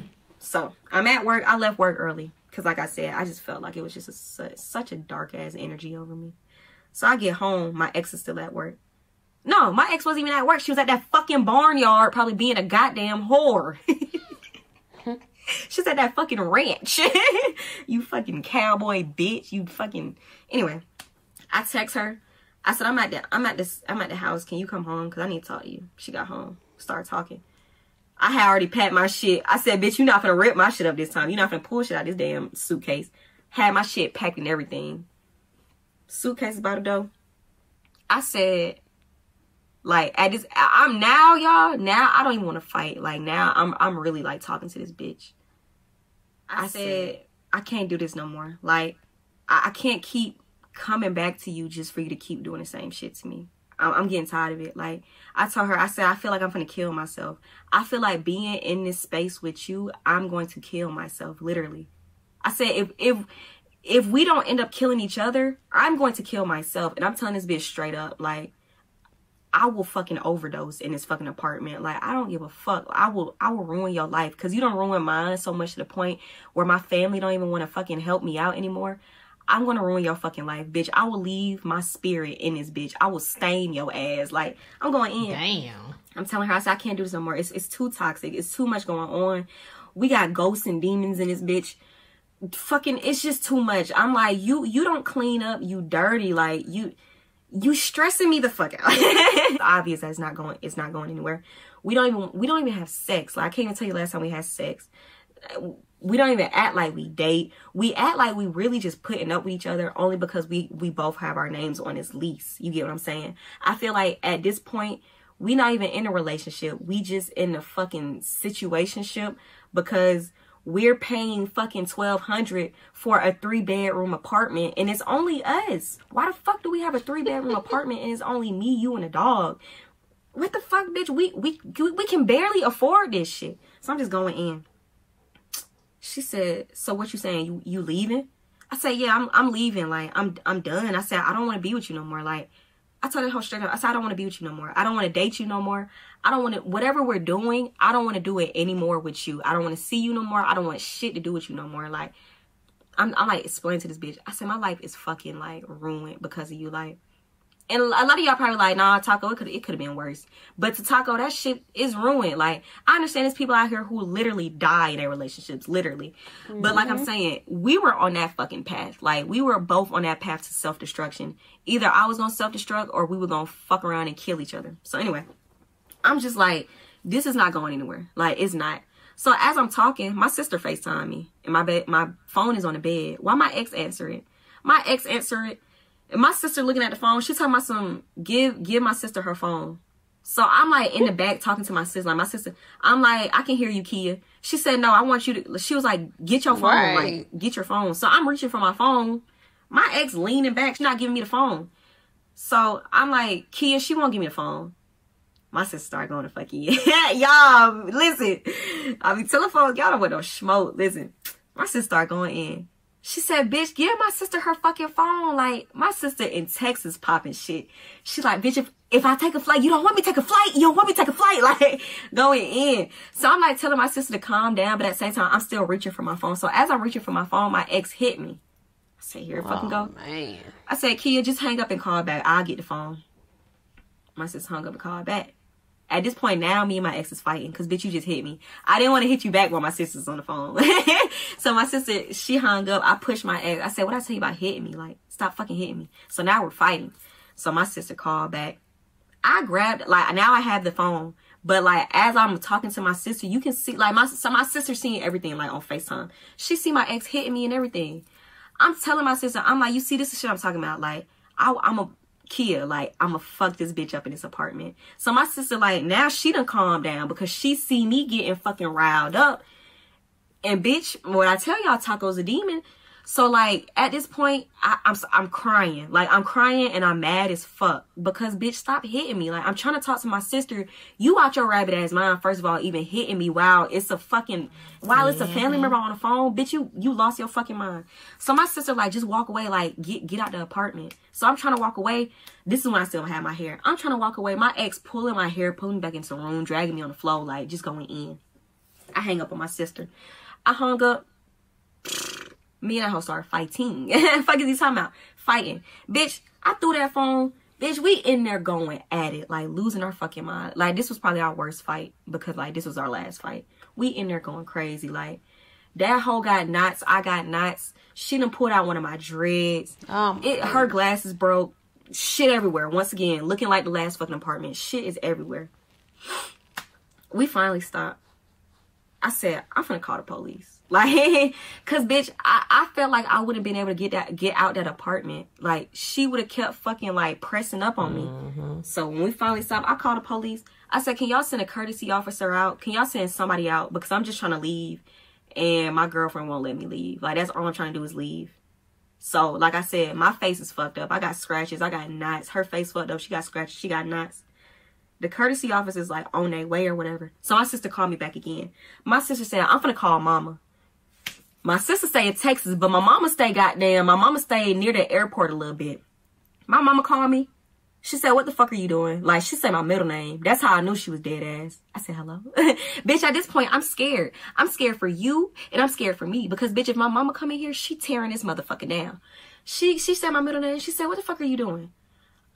[SPEAKER 1] So I'm at work. I left work early because, like I said, I just felt like it was just a, such a dark ass energy over me. So I get home. My ex is still at work. No, my ex wasn't even at work. She was at that fucking barnyard, probably being a goddamn whore. she at that fucking ranch. you fucking cowboy bitch. You fucking anyway. I text her. I said I'm at the I'm at this I'm at the house. Can you come home? Cause I need to talk to you. She got home. Start talking. I had already packed my shit. I said, bitch, you're not gonna rip my shit up this time. You're not gonna pull shit out of this damn suitcase. Had my shit packed and everything. Suitcase by the door. I said, like at this I'm now, y'all, now I don't even want to fight. Like now I'm I'm really like talking to this bitch. I, said, I can't do this no more. Like I, I can't keep coming back to you just for you to keep doing the same shit to me. I'm, I'm getting tired of it. Like I told her, I said, I feel like I'm gonna kill myself. I feel like being in this space with you, I'm going to kill myself, literally. I said, if if if we don't end up killing each other, I'm going to kill myself. And I'm telling this bitch straight up, like, I will fucking overdose in this fucking apartment. Like, I don't give a fuck. I will I will ruin your life. Cause you don't ruin mine so much to the point where my family don't even want to fucking help me out anymore. I'm gonna ruin your fucking life, bitch. I will leave my spirit in this bitch. I will stain your ass. Like, I'm going in.
[SPEAKER 3] Damn.
[SPEAKER 1] I'm telling her, I said, I can't do this no more. It's, it's too toxic. It's too much going on. We got ghosts and demons in this bitch. Fucking, it's just too much. I'm like, you, you don't clean up. You dirty. Like, you, you stressing me the fuck out. it's obvious that it's not going, it's not going anywhere. We don't even, we don't even have sex. Like, I can't even tell you last time we had sex we don't even act like we date. We act like we really just putting up with each other only because we we both have our names on this lease. You get what I'm saying? I feel like at this point we not even in a relationship. We just in a fucking situationship because we're paying fucking 1200 for a three bedroom apartment and it's only us. Why the fuck do we have a three bedroom apartment and it's only me, you and a dog? What the fuck, bitch? We we we can barely afford this shit. So I'm just going in. She said, "So what you saying? You you leaving?" I said, "Yeah, I'm I'm leaving. Like I'm I'm done." I said, "I don't want to be with you no more." Like I told her whole straight up. I said, "I don't want to be with you no more. I don't want to date you no more. I don't want to whatever we're doing. I don't want to do it anymore with you. I don't want to see you no more. I don't want shit to do with you no more." Like I'm I'm like explaining to this bitch. I said, "My life is fucking like ruined because of you. Like." And a lot of y'all probably like, nah, Taco, it could it could have been worse. But to Taco, that shit is ruined. Like, I understand there's people out here who literally die in their relationships, literally. Mm-hmm. But like I'm mm-hmm. saying, we were on that fucking path. Like, we were both on that path to self destruction. Either I was gonna self destruct or we were gonna fuck around and kill each other. So anyway, I'm just like, this is not going anywhere. Like, it's not. So as I'm talking, my sister FaceTime me, and my bed, my phone is on the bed. Why my ex answer it? My ex answer it and my sister looking at the phone, she talking about some give give my sister her phone. So I'm like in the back talking to my sister. Like my sister, I'm like, I can hear you, Kia. She said, no, I want you to. She was like, get your phone, right. like get your phone. So I'm reaching for my phone. My ex leaning back, she's not giving me the phone. So I'm like, Kia, she won't give me the phone. My sister started going to fuck you. y'all, listen. I mean, telephone, y'all don't want no smoke. Listen, my sister started going in. She said, bitch, give my sister her fucking phone. Like, my sister in Texas popping shit. She's like, bitch, if, if I take a flight, you don't want me to take a flight. You don't want me to take a flight. Like, going in. So I'm like telling my sister to calm down, but at the same time, I'm still reaching for my phone. So as I'm reaching for my phone, my ex hit me. I said, here it fucking go.
[SPEAKER 2] Oh, man.
[SPEAKER 1] I said, Kia, just hang up and call back. I'll get the phone. My sister hung up and called back. At this point now, me and my ex is fighting because bitch, you just hit me. I didn't want to hit you back while my sister's on the phone. so my sister, she hung up. I pushed my ex. I said, what I tell you about hitting me? Like, stop fucking hitting me. So now we're fighting. So my sister called back. I grabbed, like, now I have the phone. But like as I'm talking to my sister, you can see like my so my sister seeing everything like on FaceTime. She see my ex hitting me and everything. I'm telling my sister, I'm like, you see this is shit I'm talking about. Like I, I'm a Kia, like, I'ma fuck this bitch up in this apartment. So my sister, like, now she done calmed down because she see me getting fucking riled up. And bitch, when I tell y'all Taco's a demon, so like at this point, I, am I'm, I'm crying. Like I'm crying and I'm mad as fuck because bitch, stop hitting me. Like I'm trying to talk to my sister. You out your rabbit ass mind. First of all, even hitting me while it's a fucking while it's a family member on the phone. Bitch, you you lost your fucking mind. So my sister like just walk away. Like get get out the apartment. So I'm trying to walk away. This is when I still have my hair. I'm trying to walk away. My ex pulling my hair, pulling me back into the room, dragging me on the floor, like just going in. I hang up on my sister. I hung up me and that hoe started fighting. Fuck is he talking about? Fighting. Bitch, I threw that phone. Bitch, we in there going at it, like losing our fucking mind. Like this was probably our worst fight because like this was our last fight. We in there going crazy. Like That hoe got knots. I got knots. She done pulled out one of my dreads.
[SPEAKER 2] Um,
[SPEAKER 1] It her glasses broke. Shit everywhere. Once again, looking like the last fucking apartment. Shit is everywhere. We finally stopped. I said, I'm finna call the police. Like, cause bitch, I, I felt like I would have been able to get that get out that apartment. Like she would have kept fucking like pressing up on me. Mm-hmm. So when we finally stopped, I called the police. I said, Can y'all send a courtesy officer out? Can y'all send somebody out? Because I'm just trying to leave and my girlfriend won't let me leave. Like that's all I'm trying to do is leave. So, like I said, my face is fucked up. I got scratches. I got knots. Her face fucked up. She got scratches. She got knots. The courtesy office is like on their way or whatever. So my sister called me back again. My sister said, I'm gonna call mama. My sister stay in Texas, but my mama stay goddamn. My mama stayed near the airport a little bit. My mama called me. She said, what the fuck are you doing? Like, she said my middle name. That's how I knew she was dead ass. I said, hello? bitch, at this point, I'm scared. I'm scared for you, and I'm scared for me. Because, bitch, if my mama come in here, she tearing this motherfucker down. She she said my middle name. She said, what the fuck are you doing?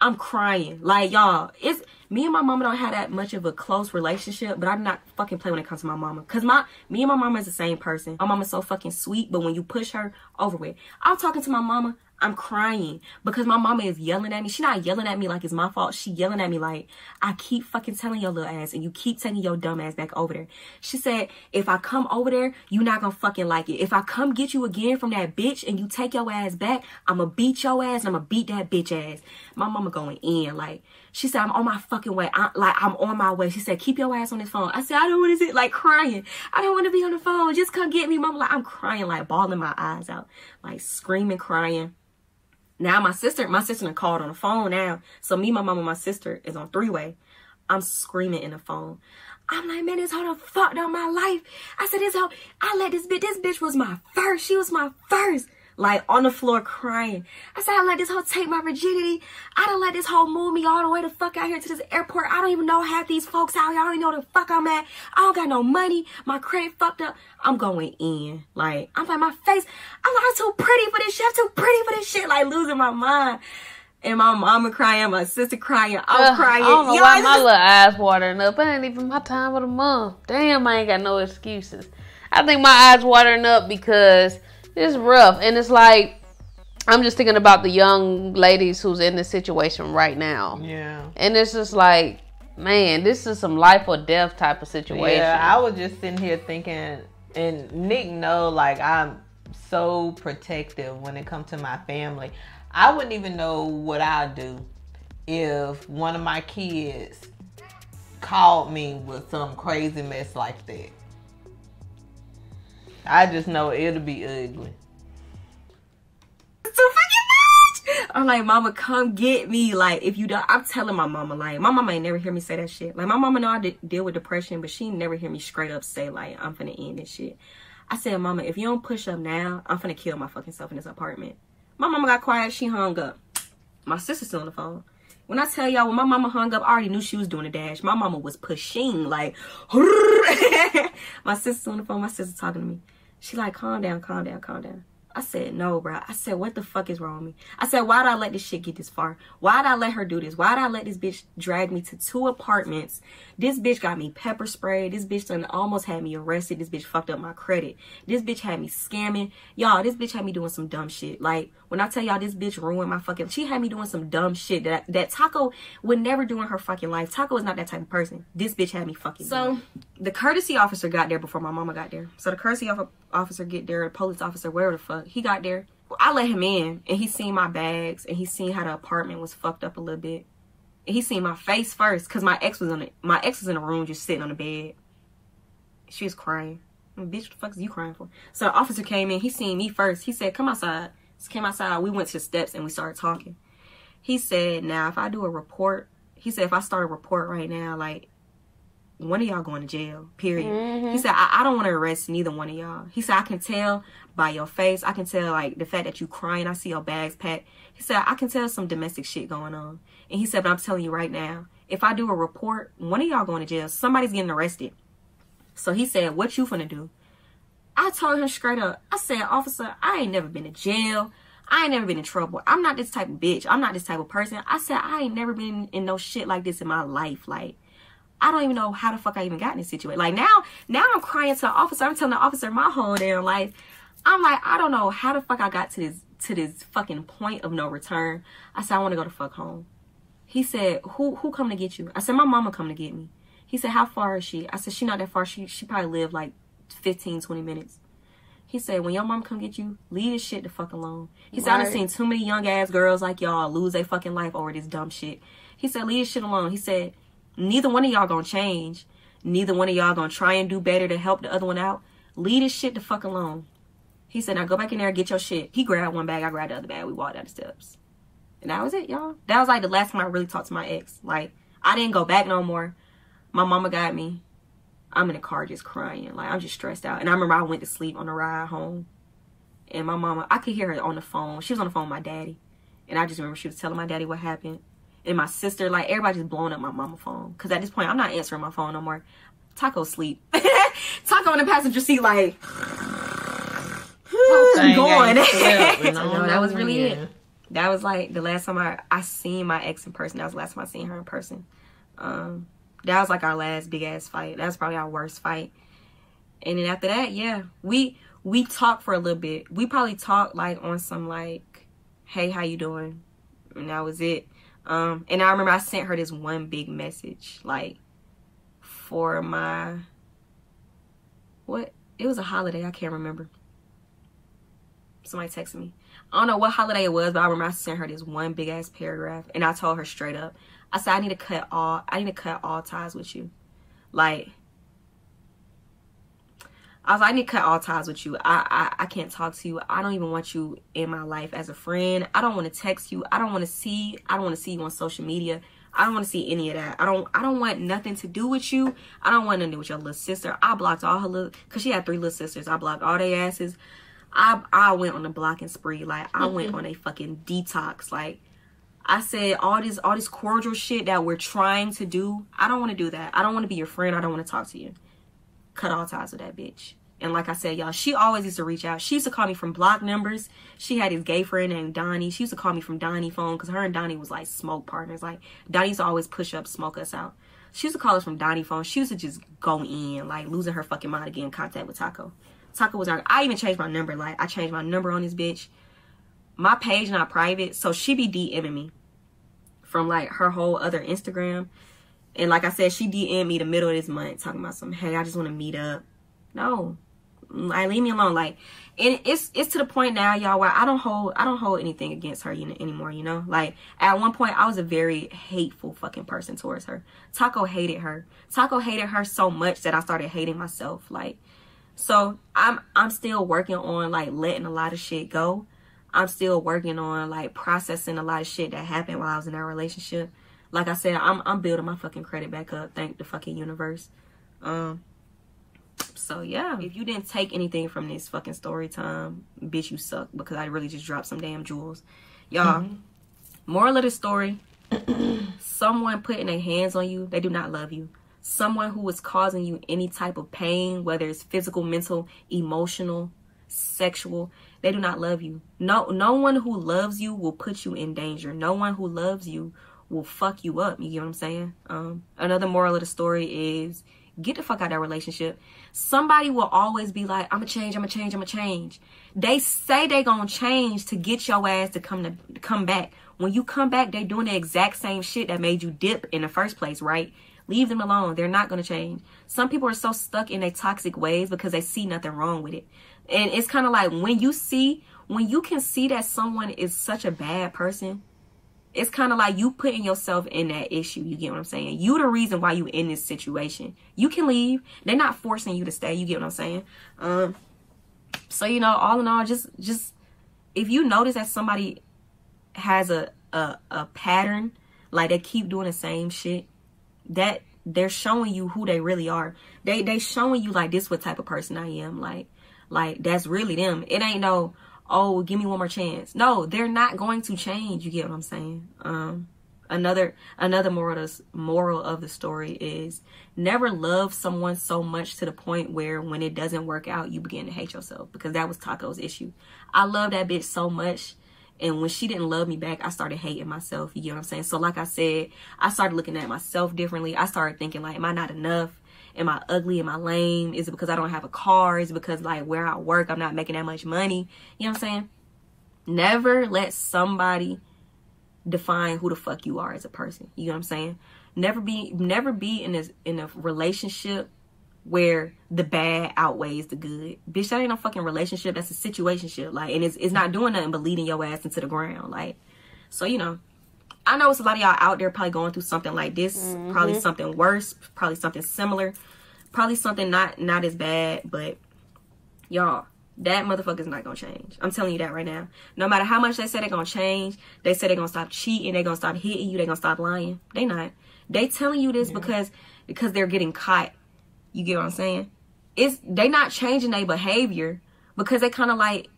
[SPEAKER 1] I'm crying. Like, y'all, it's me and my mama don't have that much of a close relationship, but I'm not fucking play when it comes to my mama. Cause my me and my mama is the same person. My mama's so fucking sweet, but when you push her over with. I'm talking to my mama, I'm crying because my mama is yelling at me. She not yelling at me like it's my fault. She yelling at me like I keep fucking telling your little ass and you keep taking your dumb ass back over there. She said, if I come over there, you not gonna fucking like it. If I come get you again from that bitch and you take your ass back, I'ma beat your ass and I'ma beat that bitch ass. My mama going in like she said, I'm on my fucking way. I, like, I'm on my way. She said, keep your ass on this phone. I said, I don't want to sit like crying. I don't want to be on the phone. Just come get me. Mama, like, I'm crying, like, bawling my eyes out, like, screaming, crying. Now my sister, my sister called on the phone now. So me, my mom, and my sister is on three way. I'm screaming in the phone. I'm like, man, this hoe done fucked up my life. I said, this hoe, I let this bitch, this bitch was my first. She was my first. Like on the floor crying. I said, I let this whole take my virginity. I don't let this whole move me all the way the fuck out here to this airport. I don't even know half these folks out here. I don't even know the fuck I'm at. I don't got no money. My credit fucked up. I'm going in. Like, I'm like, my face, I'm like, I'm too pretty for this shit. I'm too pretty for this shit. Like, losing my mind. And my mama crying, my sister crying, I'm
[SPEAKER 2] uh,
[SPEAKER 1] crying.
[SPEAKER 2] I don't know
[SPEAKER 1] Yo,
[SPEAKER 2] why
[SPEAKER 1] it's
[SPEAKER 2] my little eyes watering up. It ain't even my time of the month. Damn, I ain't got no excuses. I think my eyes watering up because it's rough, and it's like I'm just thinking about the young ladies who's in this situation right now,
[SPEAKER 3] Yeah.
[SPEAKER 2] and it's just like, man, this is some life or death type of situation.
[SPEAKER 3] Yeah, I was just sitting here thinking, and Nic know like I'm so protective when it comes to my family. I wouldn't even know what I'd do if one of my kids called me with some crazy mess like that. I just know it'll be ugly.
[SPEAKER 1] too fucking much. I'm like, mama, come get me. Like, if you don't, I'm telling my mama, like, my mama ain't never hear me say that shit. Like, my mama know I de- deal with depression, but she never hear me straight up say, like, I'm finna end this shit. I said, mama, if you don't push up now, I'm finna kill my fucking self in this apartment. My mama got quiet. She hung up. My sister's still on the phone. When I tell y'all, when my mama hung up, I already knew she was doing a dash. My mama was pushing, like, my sister's on the phone. My sister's talking to me. She like, calm down, calm down, calm down. I said, no, bro. I said, what the fuck is wrong with me? I said, why did I let this shit get this far? Why did I let her do this? Why did I let this bitch drag me to two apartments? This bitch got me pepper sprayed. This bitch done almost had me arrested. This bitch fucked up my credit. This bitch had me scamming. Y'all, this bitch had me doing some dumb shit. Like, when I tell y'all this bitch ruined my fucking, she had me doing some dumb shit that, that Taco would never do in her fucking life. Taco is not that type of person. This bitch had me fucking. So, the courtesy officer got there before my mama got there. So the courtesy of- officer get there, the police officer, wherever the fuck, he got there. I let him in and he seen my bags and he seen how the apartment was fucked up a little bit. He seen my face first because my ex was on it. My ex was in the room just sitting on the bed. She was crying. Bitch, what the fuck is you crying for? So the officer came in. He seen me first. He said, "Come outside." So came outside. We went to the steps and we started talking. He said, "Now, if I do a report, he said if I start a report right now, like one of y'all going to jail. Period." He mm-hmm. said, I, "I don't want to arrest neither one of y'all." He said, "I can tell by your face. I can tell like the fact that you crying. I see your bags packed." He said, "I can tell some domestic shit going on." And he said, "But I'm telling you right now, if I do a report, one of y'all going to jail. Somebody's getting arrested." So he said, "What you finna do?" I told him straight up. I said, "Officer, I ain't never been to jail. I ain't never been in trouble. I'm not this type of bitch. I'm not this type of person." I said, "I ain't never been in no shit like this in my life. Like, I don't even know how the fuck I even got in this situation. Like now, now I'm crying to the officer. I'm telling the officer my whole damn life. I'm like, I don't know how the fuck I got to this to this fucking point of no return. I said, I want to go to fuck home. He said, Who who come to get you? I said, My mama come to get me. He said, How far is she? I said, She not that far. She she probably live like 15, 20 minutes. He said, When your mom come get you, leave this shit the fuck alone. He said, I've seen too many young ass girls like y'all lose their fucking life over this dumb shit. He said, Leave this shit alone. He said, Neither one of y'all gonna change. Neither one of y'all gonna try and do better to help the other one out. Leave this shit the fuck alone. He said, now go back in there and get your shit. He grabbed one bag, I grabbed the other bag. We walked down the steps. And that was it, y'all. That was like the last time I really talked to my ex. Like, I didn't go back no more. My mama got me. I'm in the car just crying. Like, I'm just stressed out. And I remember I went to sleep on the ride home. And my mama, I could hear her on the phone. She was on the phone with my daddy. And I just remember she was telling my daddy what happened. And my sister, like, everybody just blowing up my mama phone. Because at this point, I'm not answering my phone no more. Taco sleep. Taco in the passenger seat, like,
[SPEAKER 3] Thing
[SPEAKER 1] going.
[SPEAKER 3] ain't slept, I
[SPEAKER 1] So,
[SPEAKER 3] don't
[SPEAKER 1] no, that was really it. That was like the last time I I seen my ex in person. That was the last time I seen her in person. Um, that was like our last big ass fight. That was probably our worst fight. And then after that, yeah, we we talked for a little bit. We probably talked like on some like, hey, how you doing? And that was it. Um, and I remember I sent her this one big message like for my what? It was a holiday. I can't remember. Somebody texted me. I don't know what holiday it was, but I remember I sent her this one big ass paragraph, and I told her straight up. I said I need to cut all. I need to cut all ties with you. Like I was like, I need to cut all ties with you. I, I I can't talk to you. I don't even want you in my life as a friend. I don't want to text you. I don't want to see. I don't want to see you on social media. I don't want to see any of that. I don't. I don't want nothing to do with you. I don't want nothing to do with your little sister. I blocked all her little, cause she had three little sisters. I blocked all their asses. I I went on a blocking spree. Like I went mm-hmm. on a fucking detox. Like I said, all this all this cordial shit that we're trying to do. I don't want to do that. I don't want to be your friend. I don't want to talk to you. Cut all ties with that bitch. And like I said, y'all, she always used to reach out. She used to call me from block numbers. She had this gay friend named Donnie. She used to call me from Donnie phone because her and Donnie was like smoke partners. Like Donnie used to always push up, smoke us out. She used to call us from Donnie phone. She used to just go in, like losing her fucking mind to get in contact with Taco. Taco was our, I even changed my number. Like I changed my number on this bitch. My page not private, so she be DMing me from like her whole other Instagram. And like I said, she DM'd me the middle of this month talking about some, hey, I just want to meet up. No. I leave me alone. Like, and it's it's to the point now, y'all, where I don't hold I don't hold anything against her anymore. You know, like at one point I was a very hateful fucking person towards her. Taco hated her. Taco hated her so much that I started hating myself. Like, so I'm I'm still working on like letting a lot of shit go. I'm still working on like processing a lot of shit that happened while I was in that relationship. Like I said, I'm I'm building my fucking credit back up. Thank the fucking universe. Um. So yeah, if you didn't take anything from this fucking story time, bitch, you suck because I really just dropped some damn jewels, y'all. Moral of the story: someone putting their hands on you, they do not love you. Someone who is causing you any type of pain, whether it's physical, mental, emotional, sexual, they do not love you. No, no one who loves you will put you in danger. No one who loves you will fuck you up. You get what I'm saying? Um, another moral of the story is get the fuck out of that relationship. Somebody will always be like, "I'ma change, I'ma change, I'ma change." They say they gonna change to get your ass to come to come back. When you come back, they doing the exact same shit that made you dip in the first place, right? Leave them alone. They're not gonna change. Some people are so stuck in their toxic ways because they see nothing wrong with it. And it's kind of like when you see, when you can see that someone is such a bad person, it's kind of like you putting yourself in that issue. You get what I'm saying? You the reason why you in this situation. You can leave. They're not forcing you to stay. You get what I'm saying? Um. So you know, all in all, just just if you notice that somebody has a a, a pattern, like they keep doing the same shit, that they're showing you who they really are. They they showing you like this what type of person I am. Like like that's really them. It ain't no oh give me one more chance. No, they're not going to change. You get what I'm saying? Um another another moral moral of the story is never love someone so much to the point where when it doesn't work out you begin to hate yourself because that was Taco's issue. I love that bitch so much And when she didn't love me back, I started hating myself. You get what I'm saying? So like I said, I started looking at myself differently. I started thinking like, am I not enough? Am I ugly? Am I lame? Is it because I don't have a car? Is it because like where I work, I'm not making that much money? You know what I'm saying? Never let somebody define who the fuck you are as a person. You know what I'm saying? Never be never be in a in a relationship where the bad outweighs the good. Bitch, that ain't no fucking relationship. That's a situationship. Like, and it's it's not doing nothing but leading your ass into the ground. Like, so you know, I know it's a lot of y'all out there probably going through something like this. Mm-hmm. Probably something worse. Probably something similar. Probably something not not as bad. But y'all, that motherfucker's not gonna change. I'm telling you that right now. No matter how much they say they're gonna change, they say they're gonna stop cheating, they're gonna stop hitting you, they're gonna stop lying. They not. They telling you this yeah. because because they're getting caught. You get what I'm saying? It's they not changing their behavior because they kind of like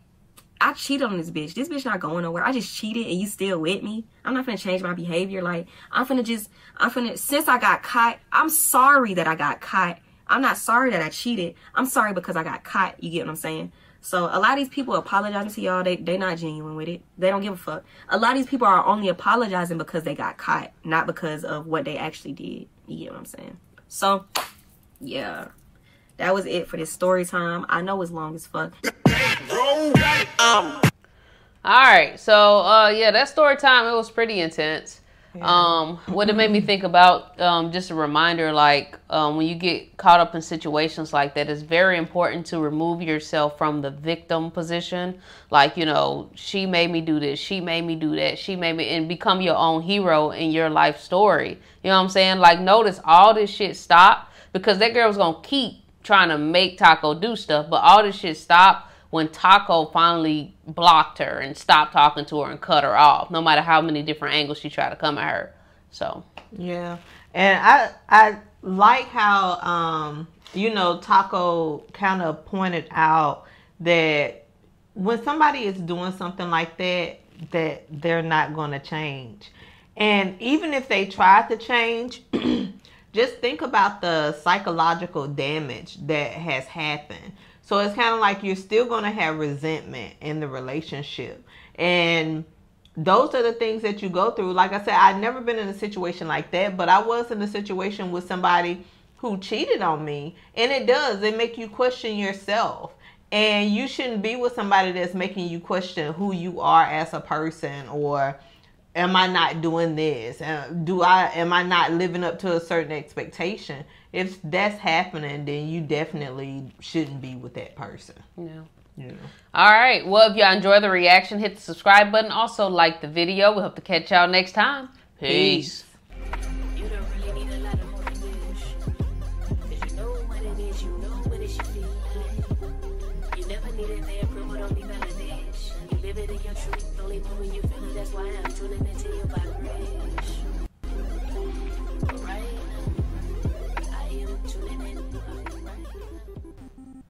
[SPEAKER 1] I cheated on this bitch. This bitch not going nowhere. I just cheated and you still with me. I'm not gonna change my behavior. Like I'm gonna just I'm gonna since I got caught. I'm sorry that I got caught. I'm not sorry that I cheated. I'm sorry because I got caught. You get what I'm saying? So a lot of these people apologizing to y'all, they they not genuine with it. They don't give a fuck. A lot of these people are only apologizing because they got caught, not because of what they actually did. You get what I'm saying? So yeah. That was it for this story time. I know it's long as fuck.
[SPEAKER 2] All right. So uh yeah, that story time it was pretty intense. Um, what it made me think about, um, just a reminder, like um, when you get caught up in situations like that, it's very important to remove yourself from the victim position. Like, you know, she made me do this, she made me do that, she made me, and become your own hero in your life story. You know what I'm saying? Like, notice all this shit stop because that girl was gonna keep trying to make Taco do stuff, but all this shit stopped when Taco finally blocked her and stopped talking to her and cut her off, no matter how many different angles she tried to come at her. So
[SPEAKER 3] yeah, and I I like how um you know Taco kind of pointed out that when somebody is doing something like that, that they're not going to change, and even if they try to change. just think about the psychological damage that has happened so it's kind of like you're still going to have resentment in the relationship. And those are the things that you go through. Like I said, I've never been in a situation like that, but I was in a situation with somebody who cheated on me. And it does, it make you question yourself. And you shouldn't be with somebody that's making you question who you are as a person or am I not doing this? Uh, do I am I not living up to a certain expectation? If that's happening, then you definitely shouldn't be with that person.
[SPEAKER 2] Yeah. Yeah. All right. Well, if y'all enjoy the reaction, hit the subscribe button. Also, like the video. We hope to catch y'all next time. Peace. Peace.